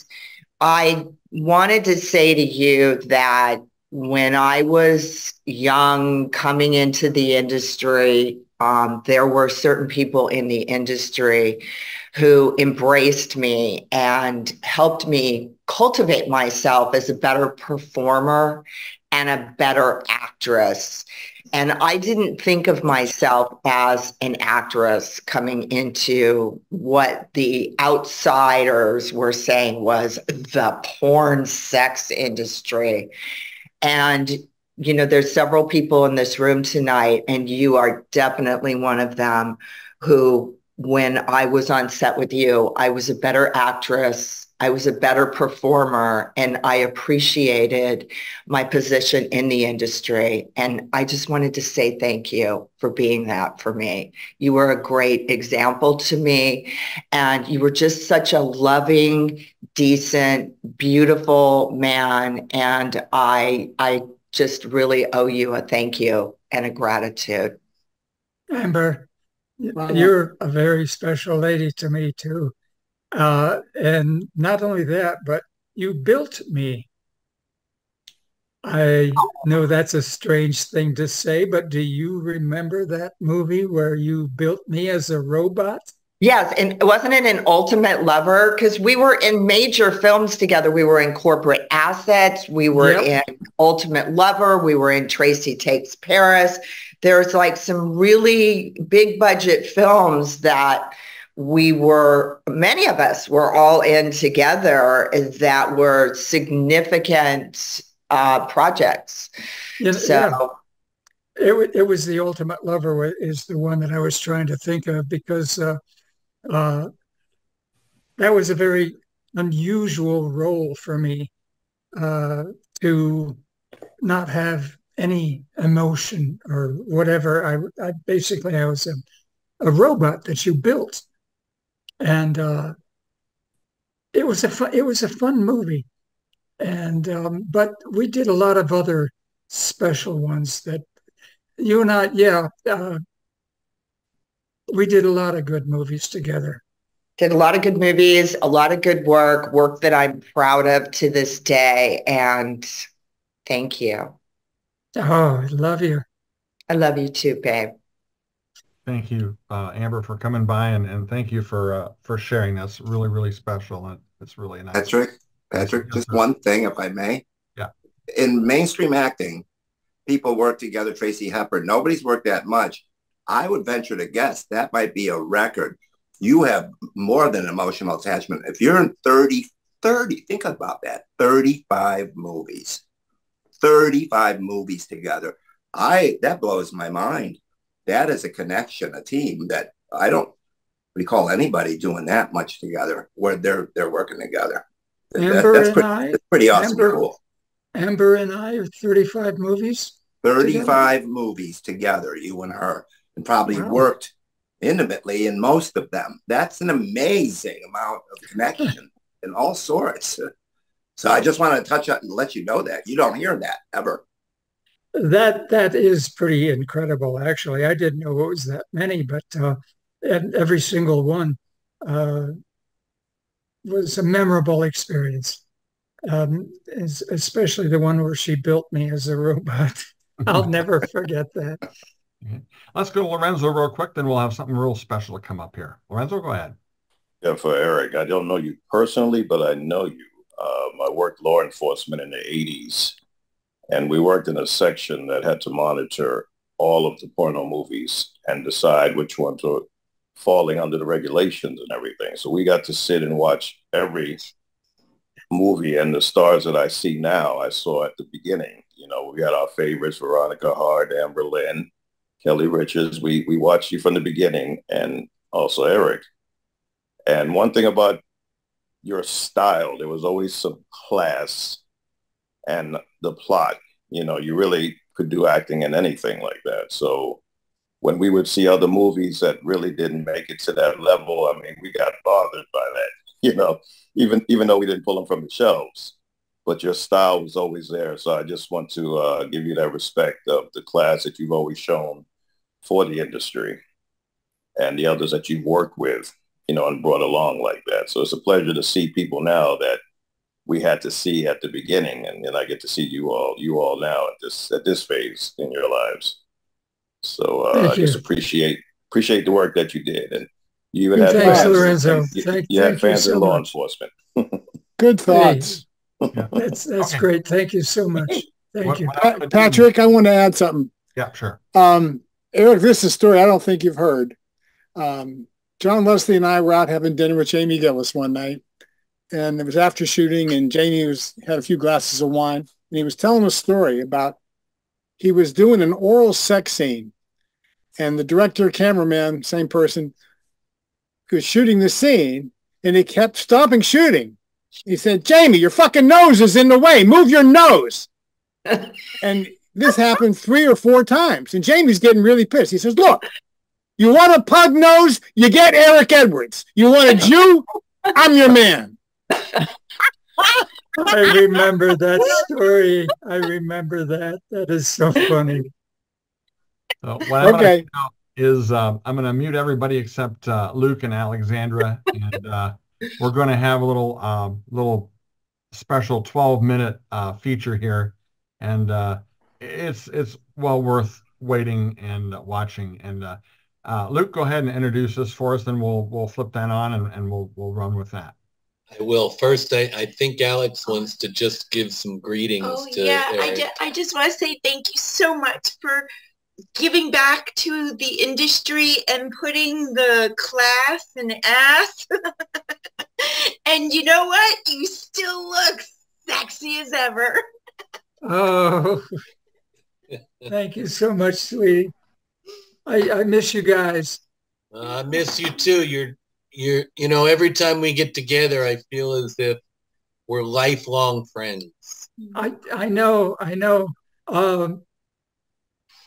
C: I wanted to say to you that when I was young coming into the industry, um, there were certain people in the industry who embraced me and helped me cultivate myself as a better performer and a better actress. And I didn't think of myself as an actress coming into what the outsiders were saying was the porn sex industry. And, you know, there's several people in this room tonight, and you are definitely one of them who, when I was on set with you, I was a better actress I was a better performer and I appreciated my position in the industry. And I just wanted to say thank you for being that for me. You were a great example to me and you were just such a loving, decent, beautiful man. And I, I just really owe you a thank you and a gratitude.
B: Amber, you're a very special lady to me too. Uh, and not only that, but you built me. I know that's a strange thing to say, but do you remember that movie where you built me as a robot?
C: Yes, and wasn't it an ultimate lover? Because we were in major films together. We were in Corporate Assets. We were yep. in Ultimate Lover. We were in Tracy Takes Paris. There's like some really big budget films that we were, many of us were all in together that were significant uh, projects.
B: Yeah, so yeah. It, it was the ultimate lover is the one that I was trying to think of because uh, uh, that was a very unusual role for me uh, to not have any emotion or whatever. I, I basically I was a, a robot that you built and uh, it was a fun, it was a fun movie, and um, but we did a lot of other special ones that you and I, yeah, uh, we did a lot of good movies together.
C: Did a lot of good movies, a lot of good work, work that I'm proud of to this day, and thank you.
B: Oh, I love you.
C: I love you too, babe.
A: Thank you, uh, Amber, for coming by, and, and thank you for uh, for sharing. That's really really special, and it's really nice.
F: Patrick, Patrick, just one thing, if I may.
A: Yeah.
F: In mainstream acting, people work together. Tracy Hepburn, nobody's worked that much. I would venture to guess that might be a record. You have more than emotional attachment. If you're in 30, 30, think about that, 35 movies, 35 movies together. I that blows my mind that is a connection, a team that I don't recall anybody doing that much together where they're they're working together.
B: Amber that, that's,
F: pretty,
B: I,
F: that's pretty awesome.
B: Amber,
F: cool.
B: Amber and I are 35 movies.
F: 35 together? movies together, you and her, and probably wow. worked intimately in most of them. That's an amazing amount of connection in all sorts. So I just want to touch on and let you know that. You don't hear that ever
B: that that is pretty incredible. Actually, I didn't know it was that many, but uh, and every single one uh, was a memorable experience. Um, especially the one where she built me as a robot. I'll never forget that.
A: Let's go to Lorenzo real quick, then we'll have something real special to come up here. Lorenzo, go ahead.
M: Yeah, for Eric, I don't know you personally, but I know you. Um, I worked law enforcement in the 80s, and we worked in a section that had to monitor all of the porno movies and decide which ones were falling under the regulations and everything. So we got to sit and watch every movie and the stars that I see now, I saw at the beginning. You know, we had our favorites, Veronica Hart, Amber Lynn, Keli Richards. We, we watched you from the beginning and also Eric. And one thing about your style, there was always some class and the plot. You know, you really could do acting in anything like that. So when we would see other movies that really didn't make it to that level, I mean, we got bothered by that, you know, even even though we didn't pull them from the shelves. But your style was always there. So I just want to uh, give you that respect of the class that you've always shown for the industry and the others that you've worked with, you know, and brought along like that. So it's a pleasure to see people now that we had to see at the beginning, and then I get to see you all, you all now at this at this phase in your lives. So uh, I just appreciate appreciate the work that you did, and you even had
B: Thanks,
M: fans.
B: Lorenzo.
M: You,
B: Thank-
M: you had
B: thank you
M: fans
B: so
M: in law
B: much.
M: enforcement.
D: Good thoughts.
B: That's that's
A: Okay.
B: great. Thank you so much. Thank
A: What-
B: you.
A: what
D: Pa- Patrick, I want to add something.
A: Yeah, sure.
D: Um, Eric, this is a story I don't think you've heard. Um, John Leslie and I were out having dinner with Jamie Gillis one night, and it was after shooting, and Jamie was had a few glasses of wine, and he was telling a story about he was doing an oral sex scene, and the director, cameraman, same person, was shooting the scene, and he kept stopping shooting. He said, "Jamie, your fucking nose is in the way. Move your nose." and this happened three or four times, and Jamie's getting really pissed. He says, "Look, you want a pug nose? You get Eric Edwards. You want a Jew? I'm your man."
B: I remember that story. I remember that. That is so funny.
A: So what I'm
D: Okay.
A: to do is um, I'm going to mute everybody except uh, Luc and Alexandra, and uh, we're going to have a little um, little special 12 minute uh, feature here, and uh, it's it's well worth waiting and watching. And uh, uh, Luc, go ahead and introduce this for us, and we'll we'll flip that on and, and we'll we'll run with that.
N: I will. First, I, I think Alex wants to just give some greetings
O: Oh
N: to
O: yeah, I, ju- I just want to say thank you so much for giving back to the industry and putting the class and ass. and you know what? You still look sexy as ever.
B: Oh, thank you so much, sweetie. I, I miss you guys.
N: Uh, I miss you too. You're, you're, you know, every time we get together, I feel as if we're lifelong friends.
B: I I know, I know. Um,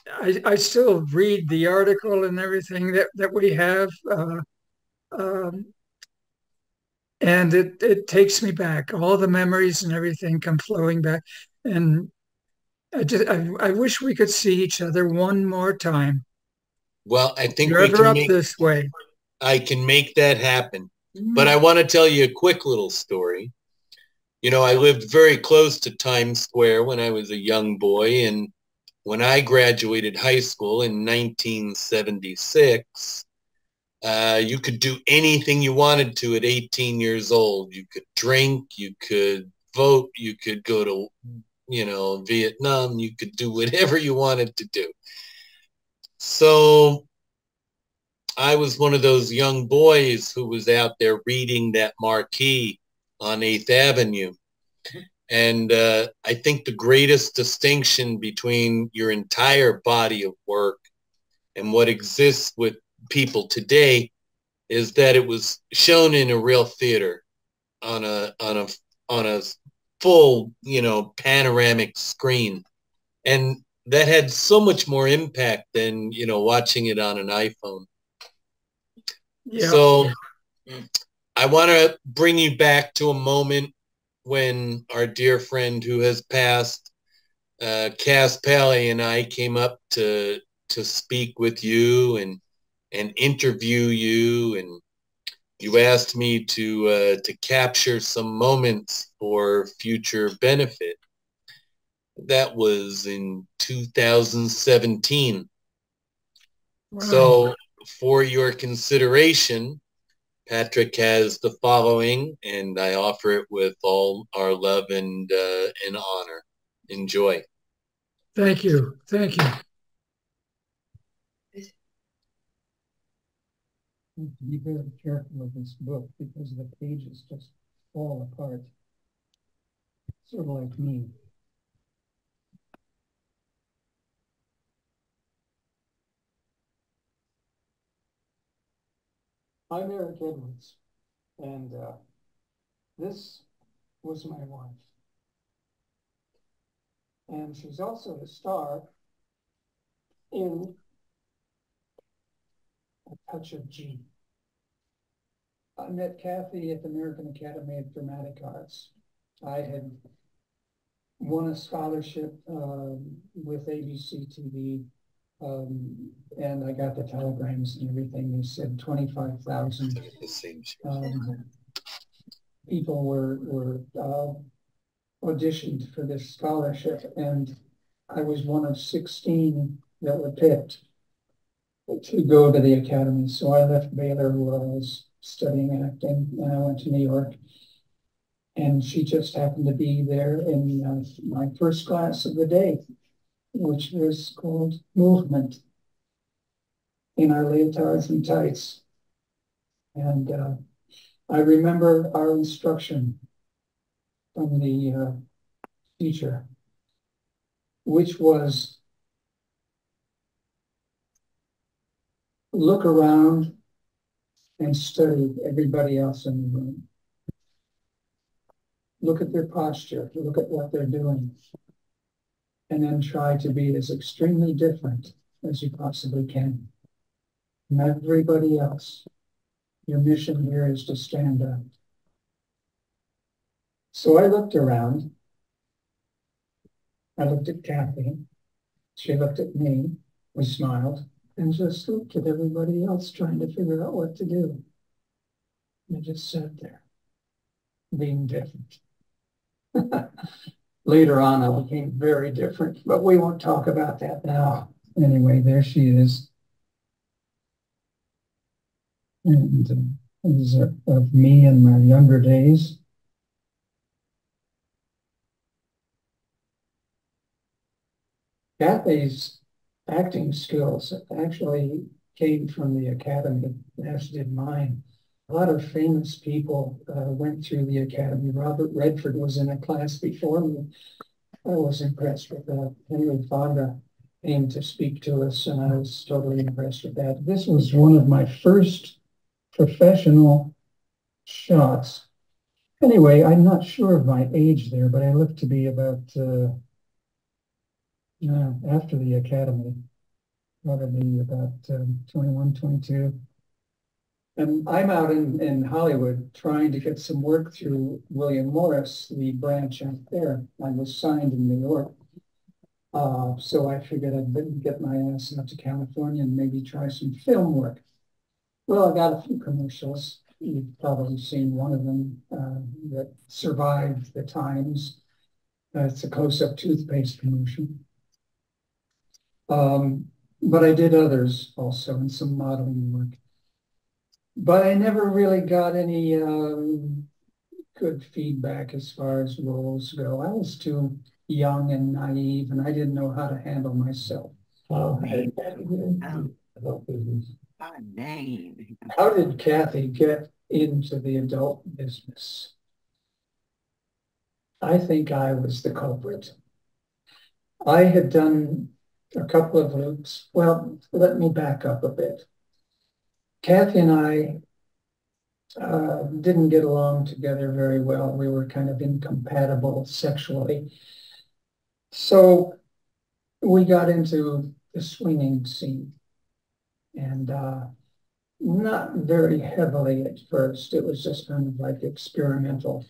B: I I still read the article and everything that that we have, uh, um, and it it takes me back. All the memories and everything come flowing back, and I just I, I wish we could see each other one more time.
N: Well, I think
B: You're
N: we
B: ever
N: can
B: up
N: make,
B: this way.
N: I can make that happen. But I want to tell you a quick little story. You know, I lived very close to Times Square when I was a young boy. And when I graduated high school in 1976, uh, you could do anything you wanted to at 18 years old. You could drink, you could vote, you could go to, you know, Vietnam, you could do whatever you wanted to do. So I was one of those young boys who was out there reading that marquee on 8th Avenue. And uh, I think the greatest distinction between your entire body of work and what exists with people today is that it was shown in a real theater on a on a on a full, you know, panoramic screen. And that had so much more impact than, you know, watching it on an iPhone.
B: Yeah.
N: So I want to bring you back to a moment when our dear friend who has passed, uh, Cass Pally and I came up to to speak with you and and interview you, and you asked me to uh, to capture some moments for future benefit. That was in 2017. So, for your consideration, Patrick has the following, and I offer it with all our love and uh, and honor. Enjoy.
B: Thank you. Thank you.
P: to Be very careful of this book because the pages just fall apart. Sort of like me. I'm Eric Edwards, and uh, this was my wife. And she's also the star in A Touch of G. I met Kathy at the American Academy of Dramatic Arts. I had won a scholarship uh, with ABC TV um, and I got the telegrams and everything. They said 25,000 um, people were, were uh, auditioned for this scholarship. And I was one of 16 that were picked to go to the academy. So I left Baylor where I was studying acting and I went to New York. And she just happened to be there in uh, my first class of the day which was called movement in our leotards and tights. And uh, I remember our instruction from the uh, teacher, which was look around and study everybody else in the room. Look at their posture, look at what they're doing and then try to be as extremely different as you possibly can from everybody else. Your mission here is to stand out. So I looked around. I looked at Kathy. She looked at me. We smiled and just looked at everybody else trying to figure out what to do. I just sat there, being different. later on, I became very different, but we won't talk about that now. Anyway, there she is. And uh, are of me in my younger days. Kathy's acting skills actually came from the academy, as did mine a lot of famous people uh, went through the academy. Robert Redford was in a class before me. I was impressed with that. Henry Fonda came to speak to us, and I was totally impressed with that. This was one of my first professional shots. Anyway, I'm not sure of my age there, but I look to be about uh, after the academy, probably about um, 21, 22. And I'm out in, in Hollywood trying to get some work through William Morris, the branch out there. I was signed in New York. Uh, so I figured I'd get my ass out to California and maybe try some film work. Well, I got a few commercials. You've probably seen one of them uh, that survived the times. Uh, it's a close-up toothpaste commercial. Um, but I did others also and some modeling work but I never really got any um, good feedback as far as roles go. I was too young and naive, and I didn't know how to handle myself. Oh,
K: name.
P: How did Kathy get into the adult business? I think I was the culprit. I had done a couple of loops. Well, let me back up a bit. Kathy and I uh, didn't get along together very well. We were kind of incompatible sexually. So we got into the swinging scene and uh, not very heavily at first. It was just kind of like experimental.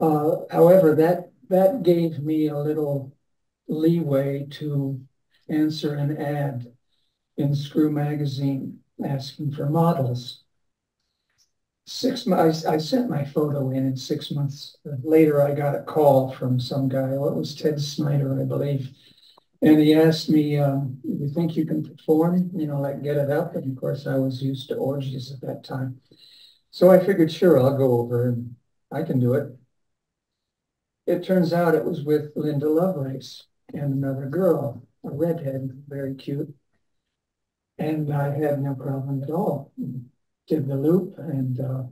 P: Uh, however, that that gave me a little leeway to answer an ad in Screw Magazine asking for models. Six months, I, I sent my photo in, and six months later, I got a call from some guy. Well, it was Ted Snyder, I believe. And he asked me, um, you think you can perform, you know, like get it up? And of course, I was used to orgies at that time. So I figured, sure, I'll go over and I can do it. It turns out it was with Linda Lovelace and another girl, a redhead, very cute. And I had no problem at all. Did the loop, and uh,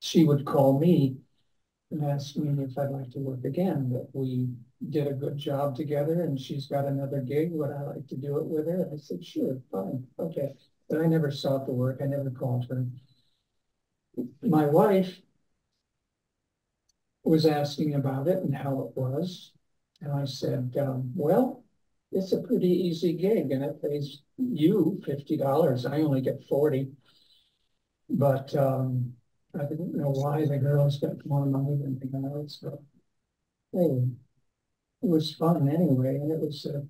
P: she would call me and ask me if I'd like to work again. That we did a good job together, and she's got another gig. Would I like to do it with her? I said, sure, fine, okay. But I never sought the work. I never called her. My wife was asking about it and how it was. And I said, um, well, it's a pretty easy gig and it pays you $50. I only get 40. But um, I didn't know why the girls got more money than the guys. So, hey, it was fun anyway. And it was, uh,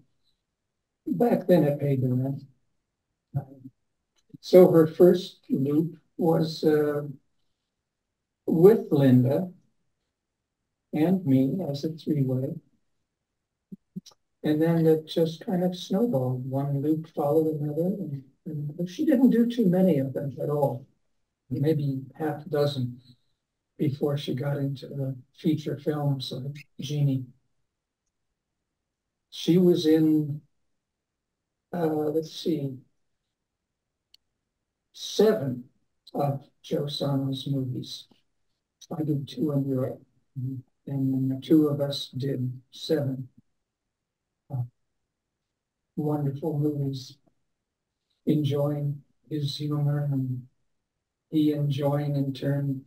P: back then it paid the rent. So her first loop was uh, with Linda and me as a three-way. And then it just kind of snowballed. One loop followed another. And, and she didn't do too many of them at all, maybe half a dozen before she got into the feature films of Jeannie. She was in, uh, let's see, seven of Joe Sarno's movies. I did two in Europe. And two of us did seven wonderful movies, enjoying his humor and he enjoying in turn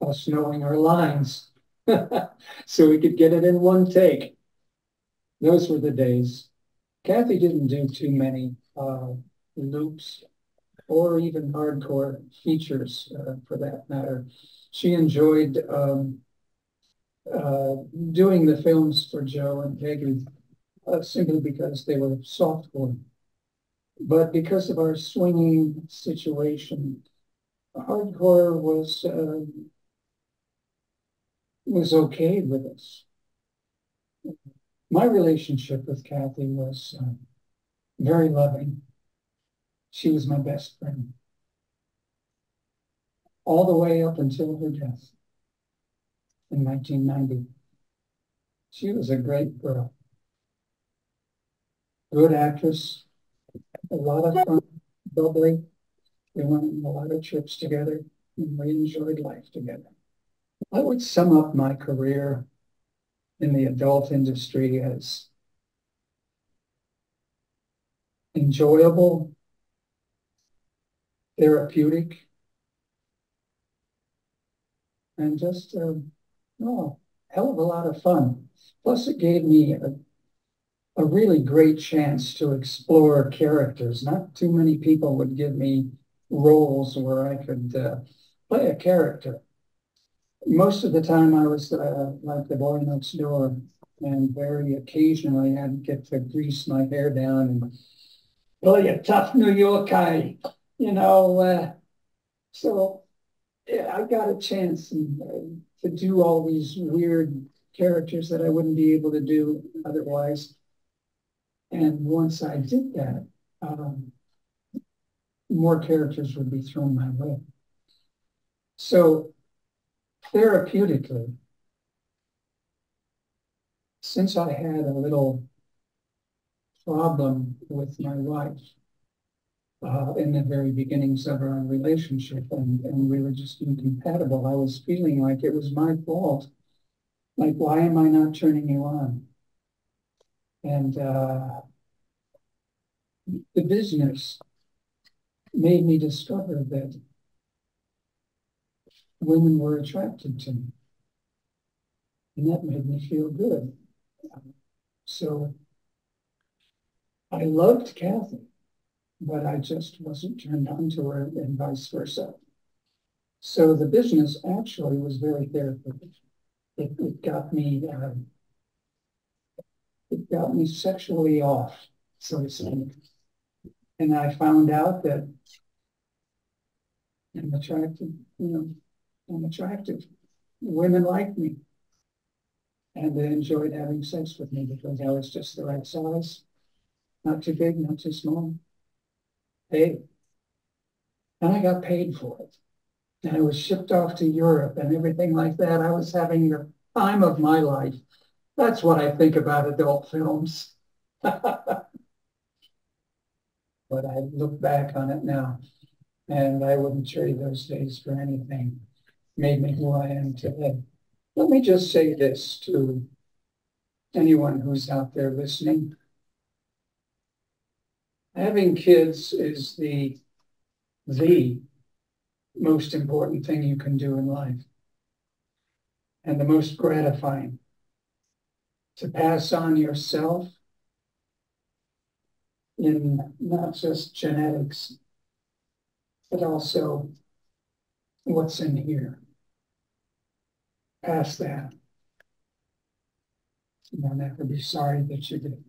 P: us knowing our lines so we could get it in one take. Those were the days. Cathy didn't do too many uh, loops or even hardcore features uh, for that matter. She enjoyed um, uh, doing the films for Joe and Peggy uh, simply because they were softcore. But because of our swinging situation, hardcore was uh, was okay with us. My relationship with Cathy was uh, very loving. She was my best friend all the way up until her death in 1990. She was a great girl. Good actress, a lot of fun, bubbly. We went on a lot of trips together and we enjoyed life together. I would sum up my career in the adult industry as enjoyable, therapeutic, and just um, Oh, hell of a lot of fun. Plus, it gave me a, a really great chance to explore characters. Not too many people would give me roles where I could uh, play a character. Most of the time, I was uh, like the boy next door, and very occasionally, I'd get to grease my hair down and play a tough New York guy, you know. Uh, so yeah, I got a chance and uh, to do all these weird characters that I wouldn't be able to do otherwise. And once I did that, um, more characters would be thrown my way. So therapeutically, since I had a little problem with my wife, uh, in the very beginnings of our relationship, and, and we were just incompatible. I was feeling like it was my fault. Like, why am I not turning you on? And uh, the business made me discover that women were attracted to me. And that made me feel good. So I loved Cathy but I just wasn't turned on to her and vice versa. So the business actually was very therapeutic. It, it got me, uh, it got me sexually off, so to speak. And I found out that I'm attractive, you know, I'm attractive. Women like me. and they enjoyed having sex with me because I was just the right size, not too big, not too small. Hey, and I got paid for it. And I was shipped off to Europe and everything like that. I was having the time of my life. That's what I think about adult films. but I look back on it now and I wouldn't trade those days for anything. Made me who I am today. Let me just say this to anyone who's out there listening. Having kids is the the most important thing you can do in life and the most gratifying to pass on yourself in not just genetics, but also what's in here. Pass that. You'll never be sorry that you did.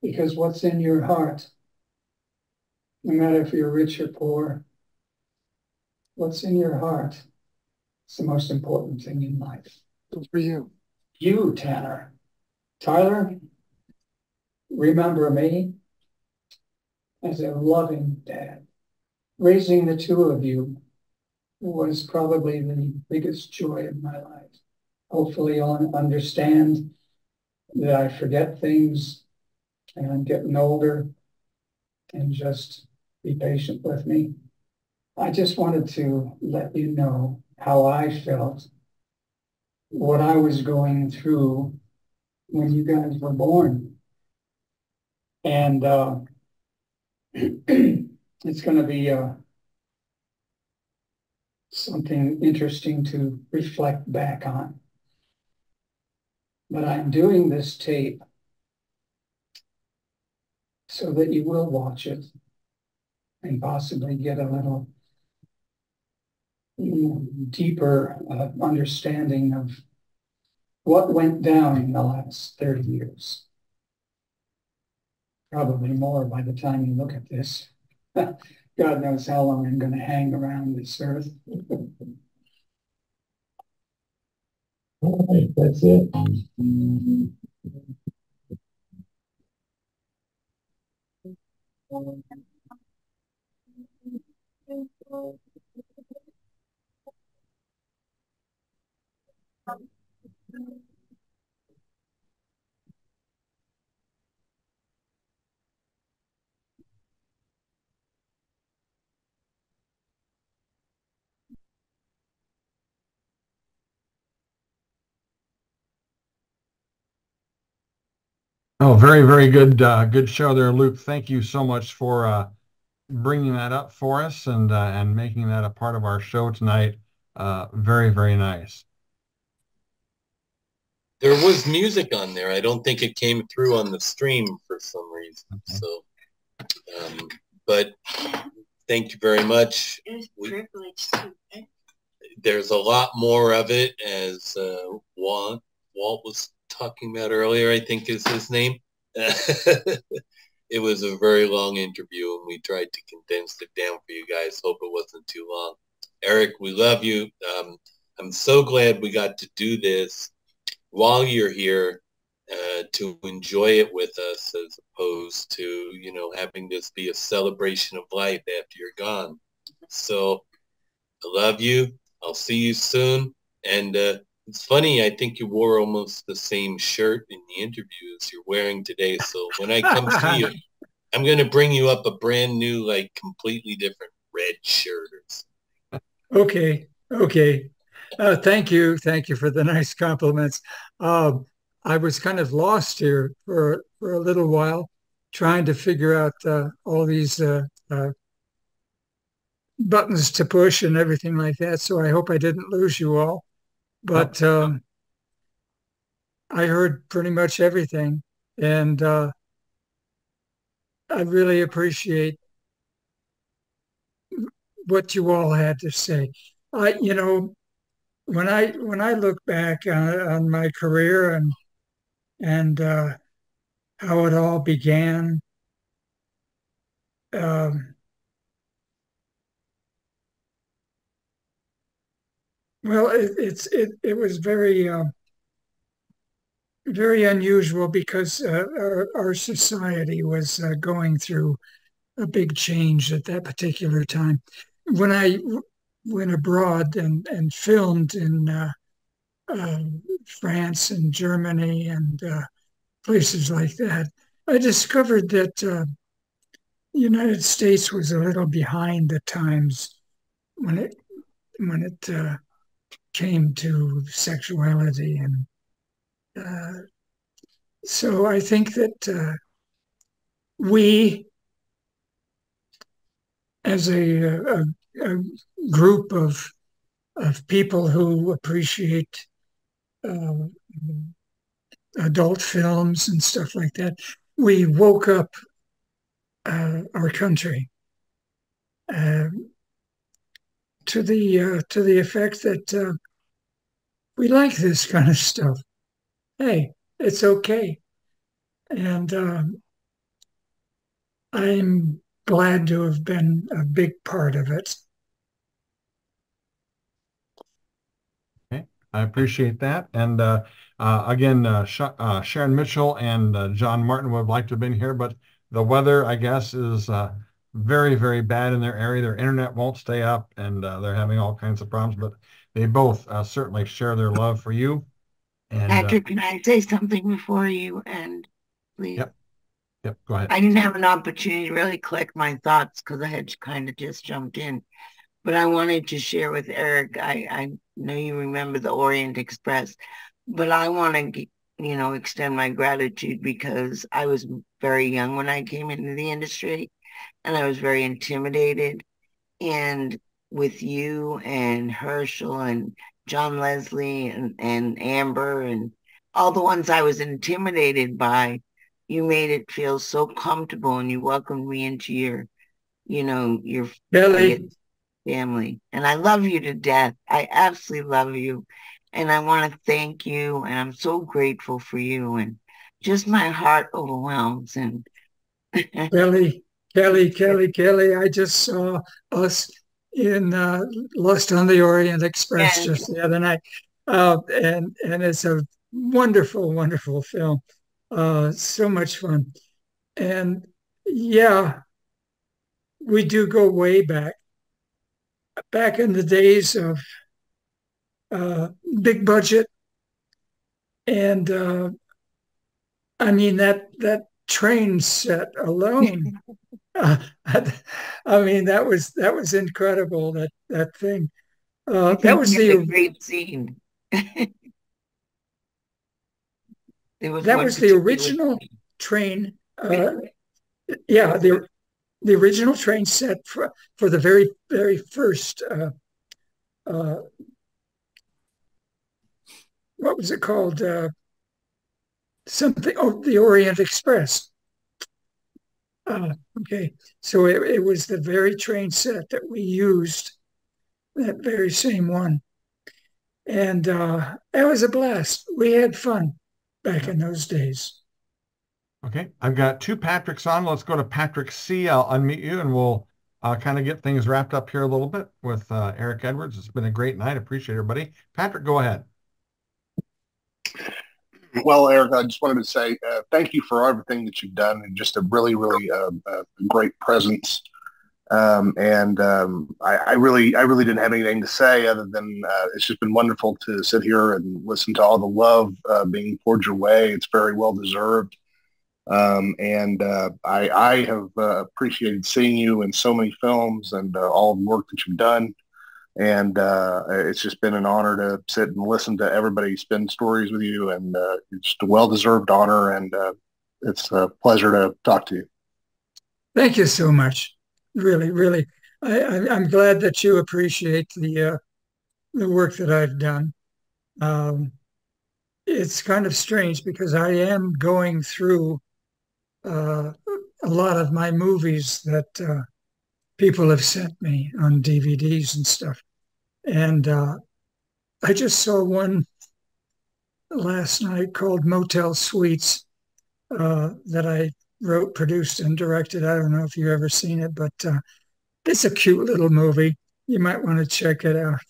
P: Because what's in your heart, no matter if you're rich or poor, what's in your heart is the most important thing in life.
D: For you.
P: You, Tanner. Tyler, remember me as a loving dad. Raising the two of you was probably the biggest joy of my life. Hopefully you'll understand that I forget things and I'm getting older and just be patient with me. I just wanted to let you know how I felt, what I was going through when you guys were born. And uh, it's going to be uh, something interesting to reflect back on. But I'm doing this tape so that you will watch it and possibly get a little deeper uh, understanding of what went down in the last 30 years. Probably more by the time you look at this. God knows how long I'm going to hang around this earth. All right, that's it.
A: Oh, very, very good, uh, good show there, Luc. Thank you so much for uh, bringing that up for us and uh, and making that a part of our show tonight. Uh, very, very nice.
N: There was music on there. I don't think it came through on the stream for some reason. Okay. So, um, but thank you very much.
O: It was privilege too.
N: There's a lot more of it, as uh, Walt, Walt was talking about earlier, I think is his name. it was a very long interview and we tried to condense it down for you guys. Hope it wasn't too long. Eric, we love you. Um, I'm so glad we got to do this while you're here uh, to enjoy it with us as opposed to, you know, having this be a celebration of life after you're gone. So I love you. I'll see you soon. And uh, it's funny. I think you wore almost the same shirt in the interview as you're wearing today. So when I come see you, I'm going to bring you up a brand new, like completely different red shirt.
B: Okay. Okay. Uh, thank you. Thank you for the nice compliments. Uh, I was kind of lost here for, for a little while, trying to figure out uh, all these uh, uh, buttons to push and everything like that. So I hope I didn't lose you all but um, I heard pretty much everything, and uh, I really appreciate what you all had to say. I, you know, when I when I look back on, on my career and and uh, how it all began. Um, Well, it, it's it it was very uh, very unusual because uh, our, our, society was uh, going through a big change at that particular time. When I went abroad and, and filmed in uh, uh France and Germany and uh, places like that, I discovered that uh, the United States was a little behind the times when it when it came to sexuality and uh, so I think that uh, we, as a, a, a, group of of people who appreciate uh, adult films and stuff like that, we woke up uh, our country. Uh, to the uh, to the effect that we like this kind of stuff hey, it's okay. And um, I'm glad to have been a big part of it.
A: Okay, I appreciate that. And uh, uh, again, uh, Sh uh, Sharon Mitchell and uh, John Martin would have liked to have been here, but the weather, I guess, is uh, very, very bad in their area. Their internet won't stay up, and they're having all kinds of problems. But they both certainly share their love for you
K: and, uh, Patrick, uh, can I say something before you end, please?
A: Yep. Yep. Go ahead.
K: I didn't have an opportunity to really collect my thoughts because I had kind of just jumped in. But I wanted to share with Eric. I, I know you remember the Orient Express, but I want to, you know, extend my gratitude because I was very young when I came into the industry and I was very intimidated. And with you and Herschel and John Leslie and, and Amber and all the ones I was intimidated by, you made it feel so comfortable and you welcomed me into your, you know, your
B: Billy.
K: family. And I love you to death. I absolutely love you. And I want to thank you. And I'm so grateful for you. And just my heart overwhelms. And
B: Keli, Keli, Keli, Keli, I just saw us in uh, Lost on the Orient Express just the other night, uh, and and it's a wonderful, wonderful film. Uh, so much fun, and yeah, we do go way back. Back in the days of uh, big budget, and uh, I mean that that train set alone uh, I mean, that was that was incredible. That that thing. Uh, that was the
K: great scene.
B: was that was the original train. Uh, yeah, the the original train set for for the very very first. Uh, uh, what was it called? Uh, something. Oh, the Orient Express. Uh, okay, so it, it was the very train set that we used, that very same one. And uh, it was a blast. We had fun back in those days.
A: Okay, I've got two Patricks on. Let's go to Patrick C. I'll unmute you and we'll uh, kind of get things wrapped up here a little bit with uh, Eric Edwards. It's been a great night. Appreciate everybody. Patrick, go ahead.
Q: Well, Eric, I just wanted to say uh, thank you for everything that you've done and just a really, really uh, uh, great presence. Um, and um, I, I, really, I really didn't have anything to say other than uh, it's just been wonderful to sit here and listen to all the love uh, being poured your way. It's very well deserved. Um, and uh, I, I, have appreciated seeing you in so many films and all the work that you've done and uh, it's just been an honor to sit and listen to everybody spin stories with you, and uh, it's a well-deserved honor, and uh, it's a pleasure to talk to you.
B: Thank you so much. Really, really, I, am glad that you appreciate the uh, the work that I've done. Um, it's kind of strange because I am going through uh, a lot of my movies that uh, people have sent me on DVDs and stuff. And uh, I just saw one last night called Motel Suites uh, that I wrote, produced, and directed. I don't know if you've ever seen it, but uh, it's a cute little movie. You might want to check it out.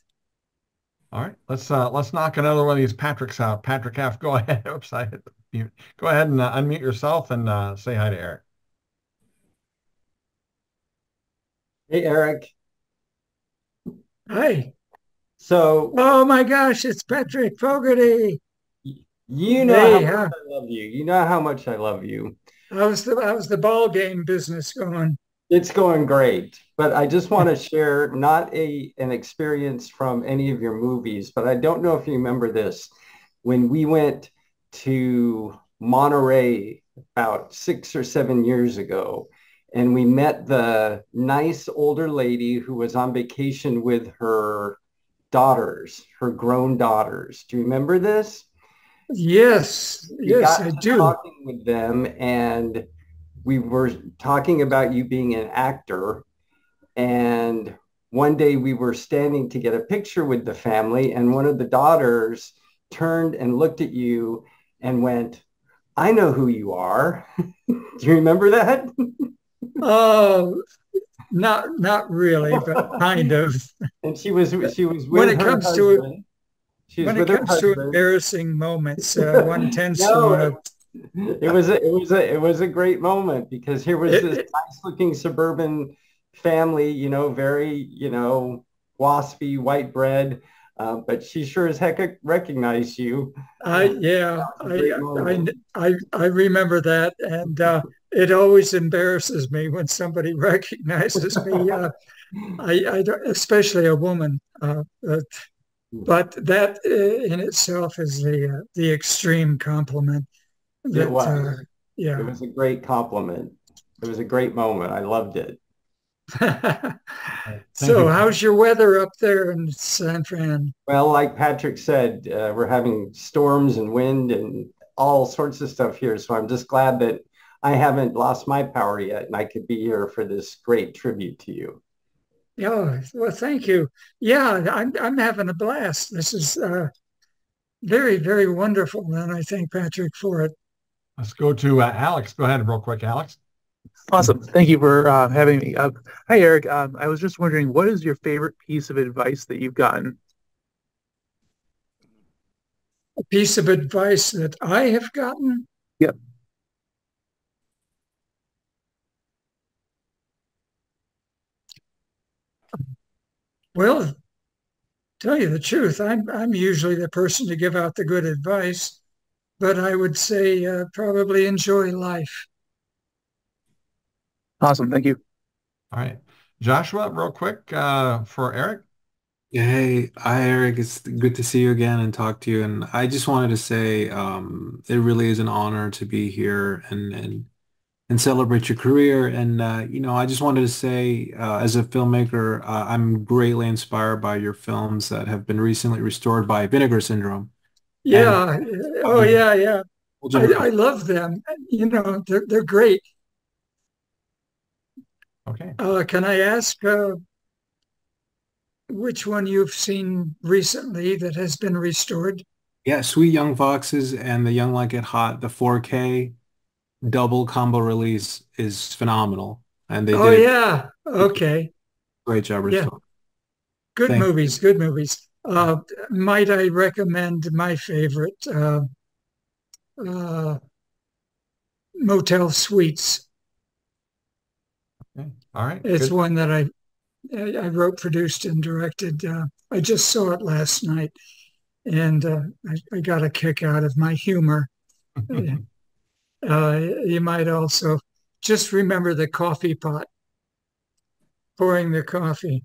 A: All right, let's uh, let's knock another one of these Patricks out. Patrick F, go ahead. Oops, I hit the, mute. go ahead and uh, unmute yourself and uh, say hi to Eric.
R: Hey, Eric.
B: Hi.
R: So,
B: oh my gosh, it's Patrick Fogarty.
R: You know
B: Hey,
R: how
B: huh?
R: much I love you. You know how much I love you.
B: How's the how's the ball game business going?
R: It's going great, but I just want to share not a an experience from any of your movies, but I don't know if you remember this. When we went to Monterey about six or seven years ago, and we met the nice older lady who was on vacation with her daughters, her grown daughters. Do you remember this?
B: Yes,
R: We
B: yes, I do.
R: talking with them and we were talking about you being an actor. And one day we were standing to get a picture with the family and one of the daughters turned and looked at you and went, I know who you are. Do you remember that?
B: Oh, not not really, but kind of.
R: And she was she was
B: When it comes to
R: husband. She was
B: when it comes to embarrassing moments, uh, one tends to
R: No,
B: want
R: it was a, it was a it was a great moment because here was
B: It-
R: this
B: it-
R: nice looking suburban family, you know, very, you know, waspy, white bread. Uh, but she sure as heck recognized you.
B: I yeah, I, I. I I remember that, and uh, it always embarrasses me when somebody recognizes me. Uh, I, I don't- especially a woman. Uh, but, but that uh, in itself is the uh, the extreme compliment.
R: It was.
B: uh, yeah.
R: It was a great compliment. It was a great moment. I loved it.
B: So, how's your weather up there in San Fran?
R: Well, like Patrick said, uh, we're having storms and wind and all sorts of stuff here. So I'm just glad that I haven't lost my power yet and I could be here for this great tribute to you.
B: Yeah, well, thank you. Yeah, I'm I'm having a blast. This is uh, very, very wonderful, and I thank Patrick for it.
A: Let's go to uh, Alex. Go ahead, real quick, Alex.
S: Awesome. Thank you for uh, having me. Uh, hi, Eric. Um, I was just wondering, what is your favorite piece of advice that you've gotten?
B: A piece of advice that I have gotten.
S: Yep.
B: Well, tell you the truth, I'm I'm usually the person to give out the good advice, but I would say uh, probably enjoy life.
S: Awesome. Thank you.
A: All right. Joshua, real quick uh, for Eric.
T: Hey, hi Eric. It's good to see you again and talk to you. And I just wanted to say um, it really is an honor to be here and and and celebrate your career. And uh, you know, I just wanted to say, uh, as a filmmaker, uh, I'm greatly inspired by your films that have been recently restored by Vinegar Syndrome.
B: Yeah. Oh, yeah, yeah. I, I love them. You know, they're they're great.
A: Okay.
B: Uh, can I ask uh, which one you've seen recently that has been restored?
T: Yeah, Sweet Young Foxes and The Young Like It Hot, the 4K double combo release is phenomenal. And they
B: Oh
T: did
B: yeah. Okay.
T: great job
B: Yeah.
T: restoring.
B: Good
T: Thank you.
B: movies. Good movies. Uh, might I recommend my favorite, uh, uh, Motel Suites?
A: All right.
B: It's
A: good.
B: one that I I wrote, produced, and directed. Uh, I just saw it last night, and uh, I, I got a kick out of my humor. Uh, you might also just remember the coffee pot, pouring the coffee.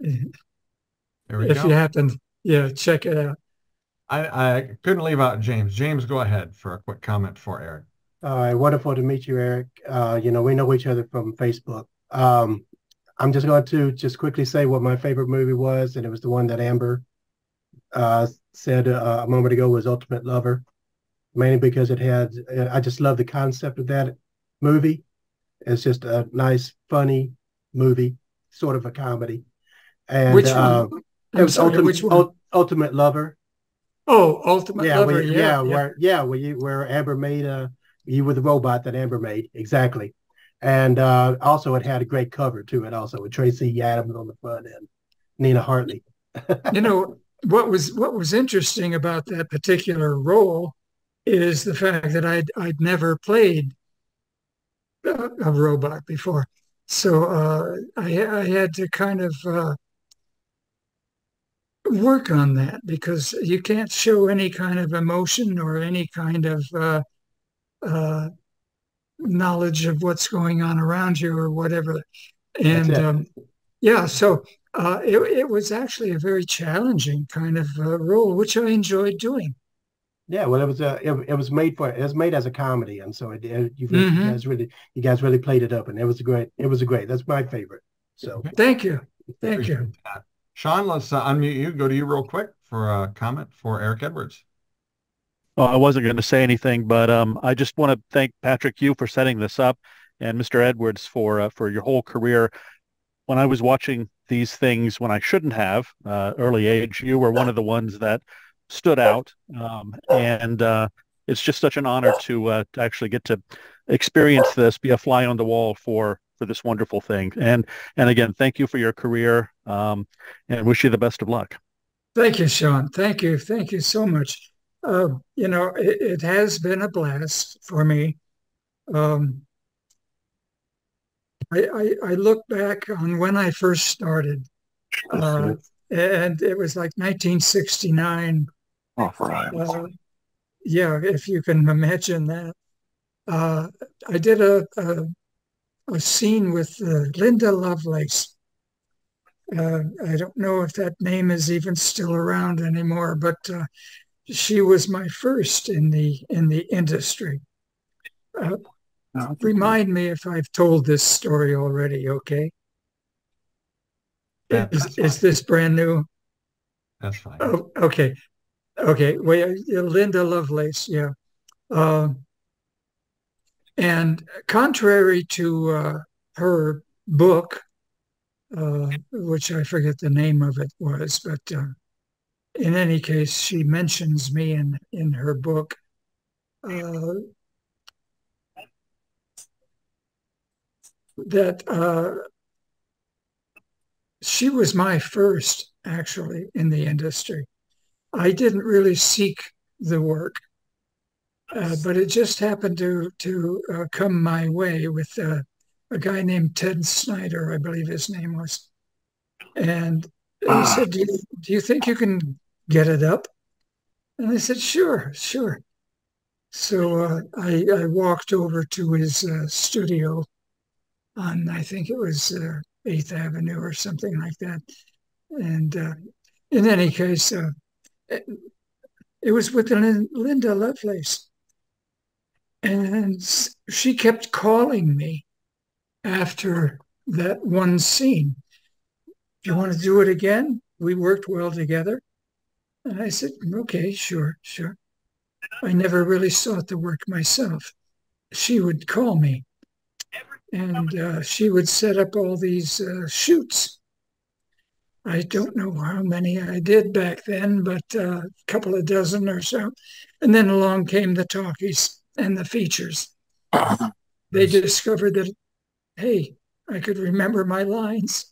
A: There we
B: if
A: go.
B: you happen, yeah, check it out.
A: I, I couldn't leave out James. James, go ahead for a quick comment for Eric.
U: All right, wonderful to meet you, Eric. Uh, you know, we know each other from Facebook. Um, I'm just going to just quickly say what my favorite movie was, and it was the one that Amber uh, said uh, a moment ago was Ultimate Lover, mainly because it had, I just love the concept of that movie. It's just a nice, funny movie, sort of a comedy. And
B: Which one?
U: uh, it was
B: sorry,
U: Ultimate,
B: which one?
U: Ul- Ultimate Lover.
B: Oh, Ultimate
U: Yeah,
B: Lover.
U: where,
B: yeah,
U: yeah,
B: yeah.
U: where yeah, where you where Amber made uh you were the robot that Amber made. Exactly, and uh also it had a great cover to it also with Tracy Adams on the front and Nina Hartley.
B: you know what was what was interesting about that particular role is the fact that I'd I'd never played a, a robot before, so uh, I I had to kind of uh, work on that because you can't show any kind of emotion or any kind of uh, knowledge of what's going on around you or whatever. And um, yeah, so uh, it, it was actually a very challenging kind of uh, role, which I enjoyed doing.
U: Yeah, well, it was uh, it, it was made for it was made as a comedy, and so it, it you,
B: Mhm.
U: you guys really you guys really played it up, and it was a great it was a great. That's my favorite. So
B: Thank you, thank you.
A: That. Sean, let's uh, unmute you. Go to you real quick for a comment for Eric Edwards.
V: Well, I wasn't going to say anything, but um, I just want to thank Patrick you for setting this up, and Mr. Edwards for uh, for your whole career. When I was watching these things when I shouldn't have, uh, early age, you were one of the ones that stood out, um, and uh, it's just such an honor to uh, to actually get to experience this, be a fly on the wall for for this wonderful thing. And and again, thank you for your career, um, and wish you the best of luck.
B: Thank you, Sean. Thank you. Thank you so much. Uh, you know, it, it has been a blast for me. Um, I, I, I look back on when I first started, uh, and it was like 1969.
V: Oh, right.
B: Uh, yeah, if you can imagine that. Uh, I did a, a, a scene with uh, Linda Lovelace. Uh, I don't know if that name is even still around anymore, but uh, she was my first in the in the industry. Uh, remind me if I've told this story already. Okay.
A: Yeah,
B: Is, is this brand new?
A: That's fine.
B: Oh, okay. Okay. Well, Linda Lovelace. Yeah. Uh, and contrary to uh, her book, uh, which I forget the name of it was, but uh, in any case, she mentions me in in her book. Uh, that uh, she was my first actually in the industry. I didn't really seek the work, uh, but it just happened to to uh, come my way with uh, a guy named Ted Snyder, I believe his name was, and he said, do you, "Do you think you can get it up?" And I said, "Sure, sure." So uh, I, I walked over to his uh, studio on, I think it was uh, Eighth Avenue or something like that. And uh, in any case, uh, it, it was with Lin- Linda Lovelace. And she kept calling me after that one scene. Do you want to do it again? We worked well together. And I said, okay, sure, sure. I never really sought the work myself. She would call me and uh, she would set up all these uh, shoots. I don't know how many I did back then, but uh, a couple of dozen or so. And then along came the talkies and the features. They discovered that, hey, I could remember my lines.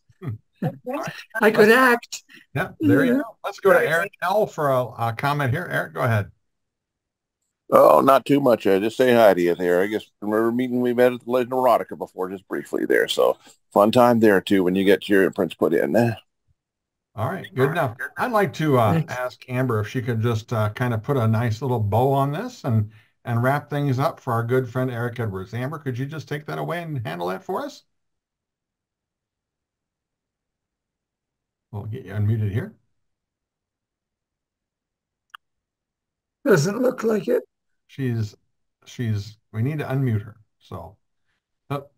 B: I could act.
A: Yeah, there you go. Let's go to Eric L for a, a comment here. Eric, go ahead.
W: Oh, not too much. I just say hi to you there. I guess remember meeting we met at the Legend of Erotica before, just briefly there. So fun time there too when you get your imprints put in.
A: All right, good enough. I'd like to uh, ask Amber if she could just uh, kind of put a nice little bow on this and and wrap things up for our good friend Eric Edwards. Amber, could you just take that away and handle that for us? We'll get you unmuted here.
B: Doesn't look like it.
A: She's she's we need to unmute her. So up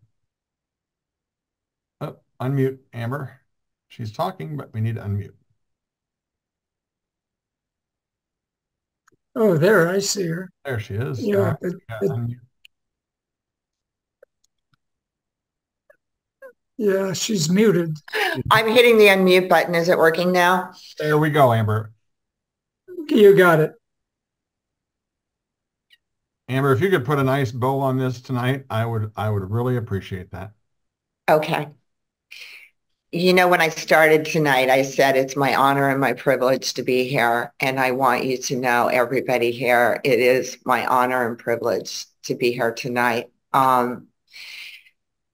A: up unmute Amber. She's talking, but we need to unmute.
B: Oh, there, I see her.
A: There she is.
B: Yeah, but-
A: yeah,
B: but- Yeah, she's muted.
C: I'm hitting the unmute button. Is it working now?
A: There we go, Amber.
B: You got it.
A: Amber, if you could put a nice bow on this tonight, I would I would really appreciate that.
C: Okay. you know, when I started tonight, I said it's my honor and my privilege to be here. And I want you to know, everybody here, it is my honor and privilege to be here tonight. Um,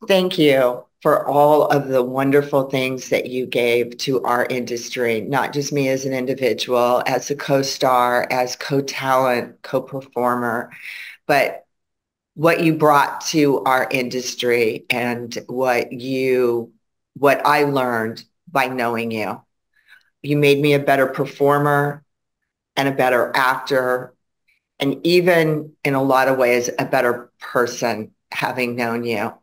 C: thank you for all of the wonderful things that you gave to our industry, not just me as an individual, as a co-star, as co-talent, co-performer, but what you brought to our industry and what you what I learned by knowing you. You made me a better performer and a better actor and even in a lot of ways a better person having known you.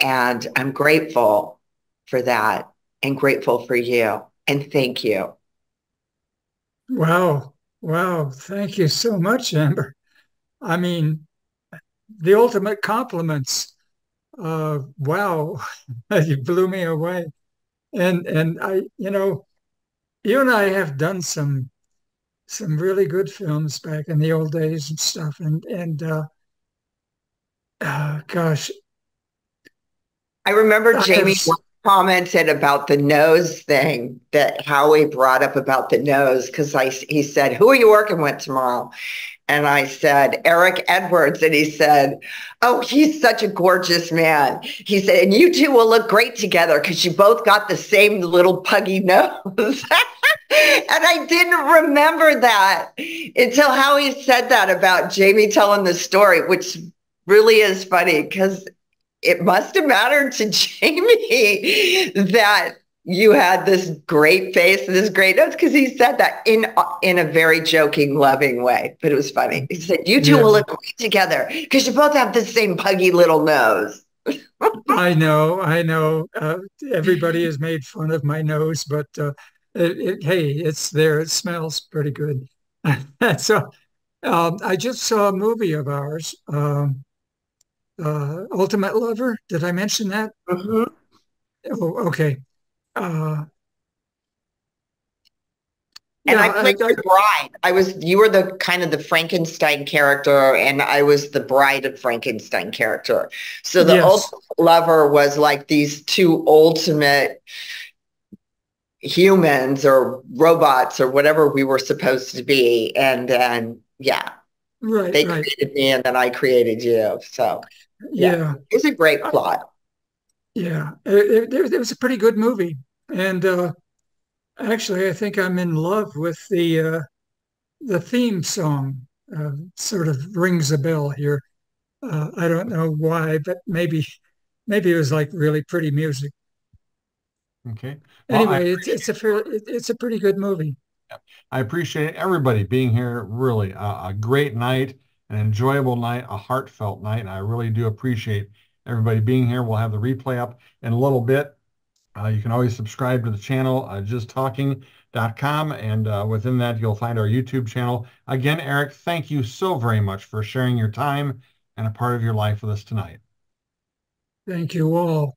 C: And I'm grateful for that and grateful for you. And thank you.
B: Wow. Wow. Thank you so much, Amber. I mean, the ultimate compliments. Uh, wow. you blew me away. And and I, you know, you and I have done some some really good films back in the old days and stuff. And and uh, uh gosh,
C: I remember Jamie commented about the nose thing that Howie brought up about the nose because I he said, "Who are you working with tomorrow?" And I said, Eric Edwards. And he said, Oh, he's such a gorgeous man. He said, And you two will look great together because you both got the same little puggy nose. and I didn't remember that until Howie said that about Jamie telling the story, which really is funny because it must have mattered to Jamie that you had this great face and this great nose because he said that in in a very joking, loving way. But it was funny. He said, "You two yeah. will look great together because you both have the same puggy little nose."
B: I know, I know. Uh, everybody has made fun of my nose, but uh, it, it, hey, it's there. It smells pretty good. so, um, I just saw a movie of ours. Um, uh, Ultimate Lover. Did I mention that?
C: Mm-hmm.
B: Oh, okay. Uh,
C: and yeah, I played I, the bride. I was you were the kind of the Frankenstein character, and I was the bride of Frankenstein character. So the yes. ultimate lover was like these two ultimate humans or robots or whatever we were supposed to be, and then yeah,
B: right,
C: they
B: right.
C: created me, and then I created you. So yeah,
B: yeah.
C: it's a great plot.
B: Yeah, it, it, it was a pretty good movie, and uh, actually, I think I'm in love with the uh, the theme song. Uh, sort of rings a bell here. Uh, I don't know why, but maybe maybe it was like really pretty music.
A: Okay. Well,
B: anyway, it's it's a fair, it's a pretty good movie.
A: I appreciate everybody being here. Really, a great night, an enjoyable night, a heartfelt night, and I really do appreciate everybody being here. We'll have the replay up in a little bit. Uh, you can always subscribe to the channel, uh, jizztalking.com, and uh, within that, you'll find our YouTube channel. Again, Eric, thank you so very much for sharing your time and a part of your life with us tonight.
B: Thank you all.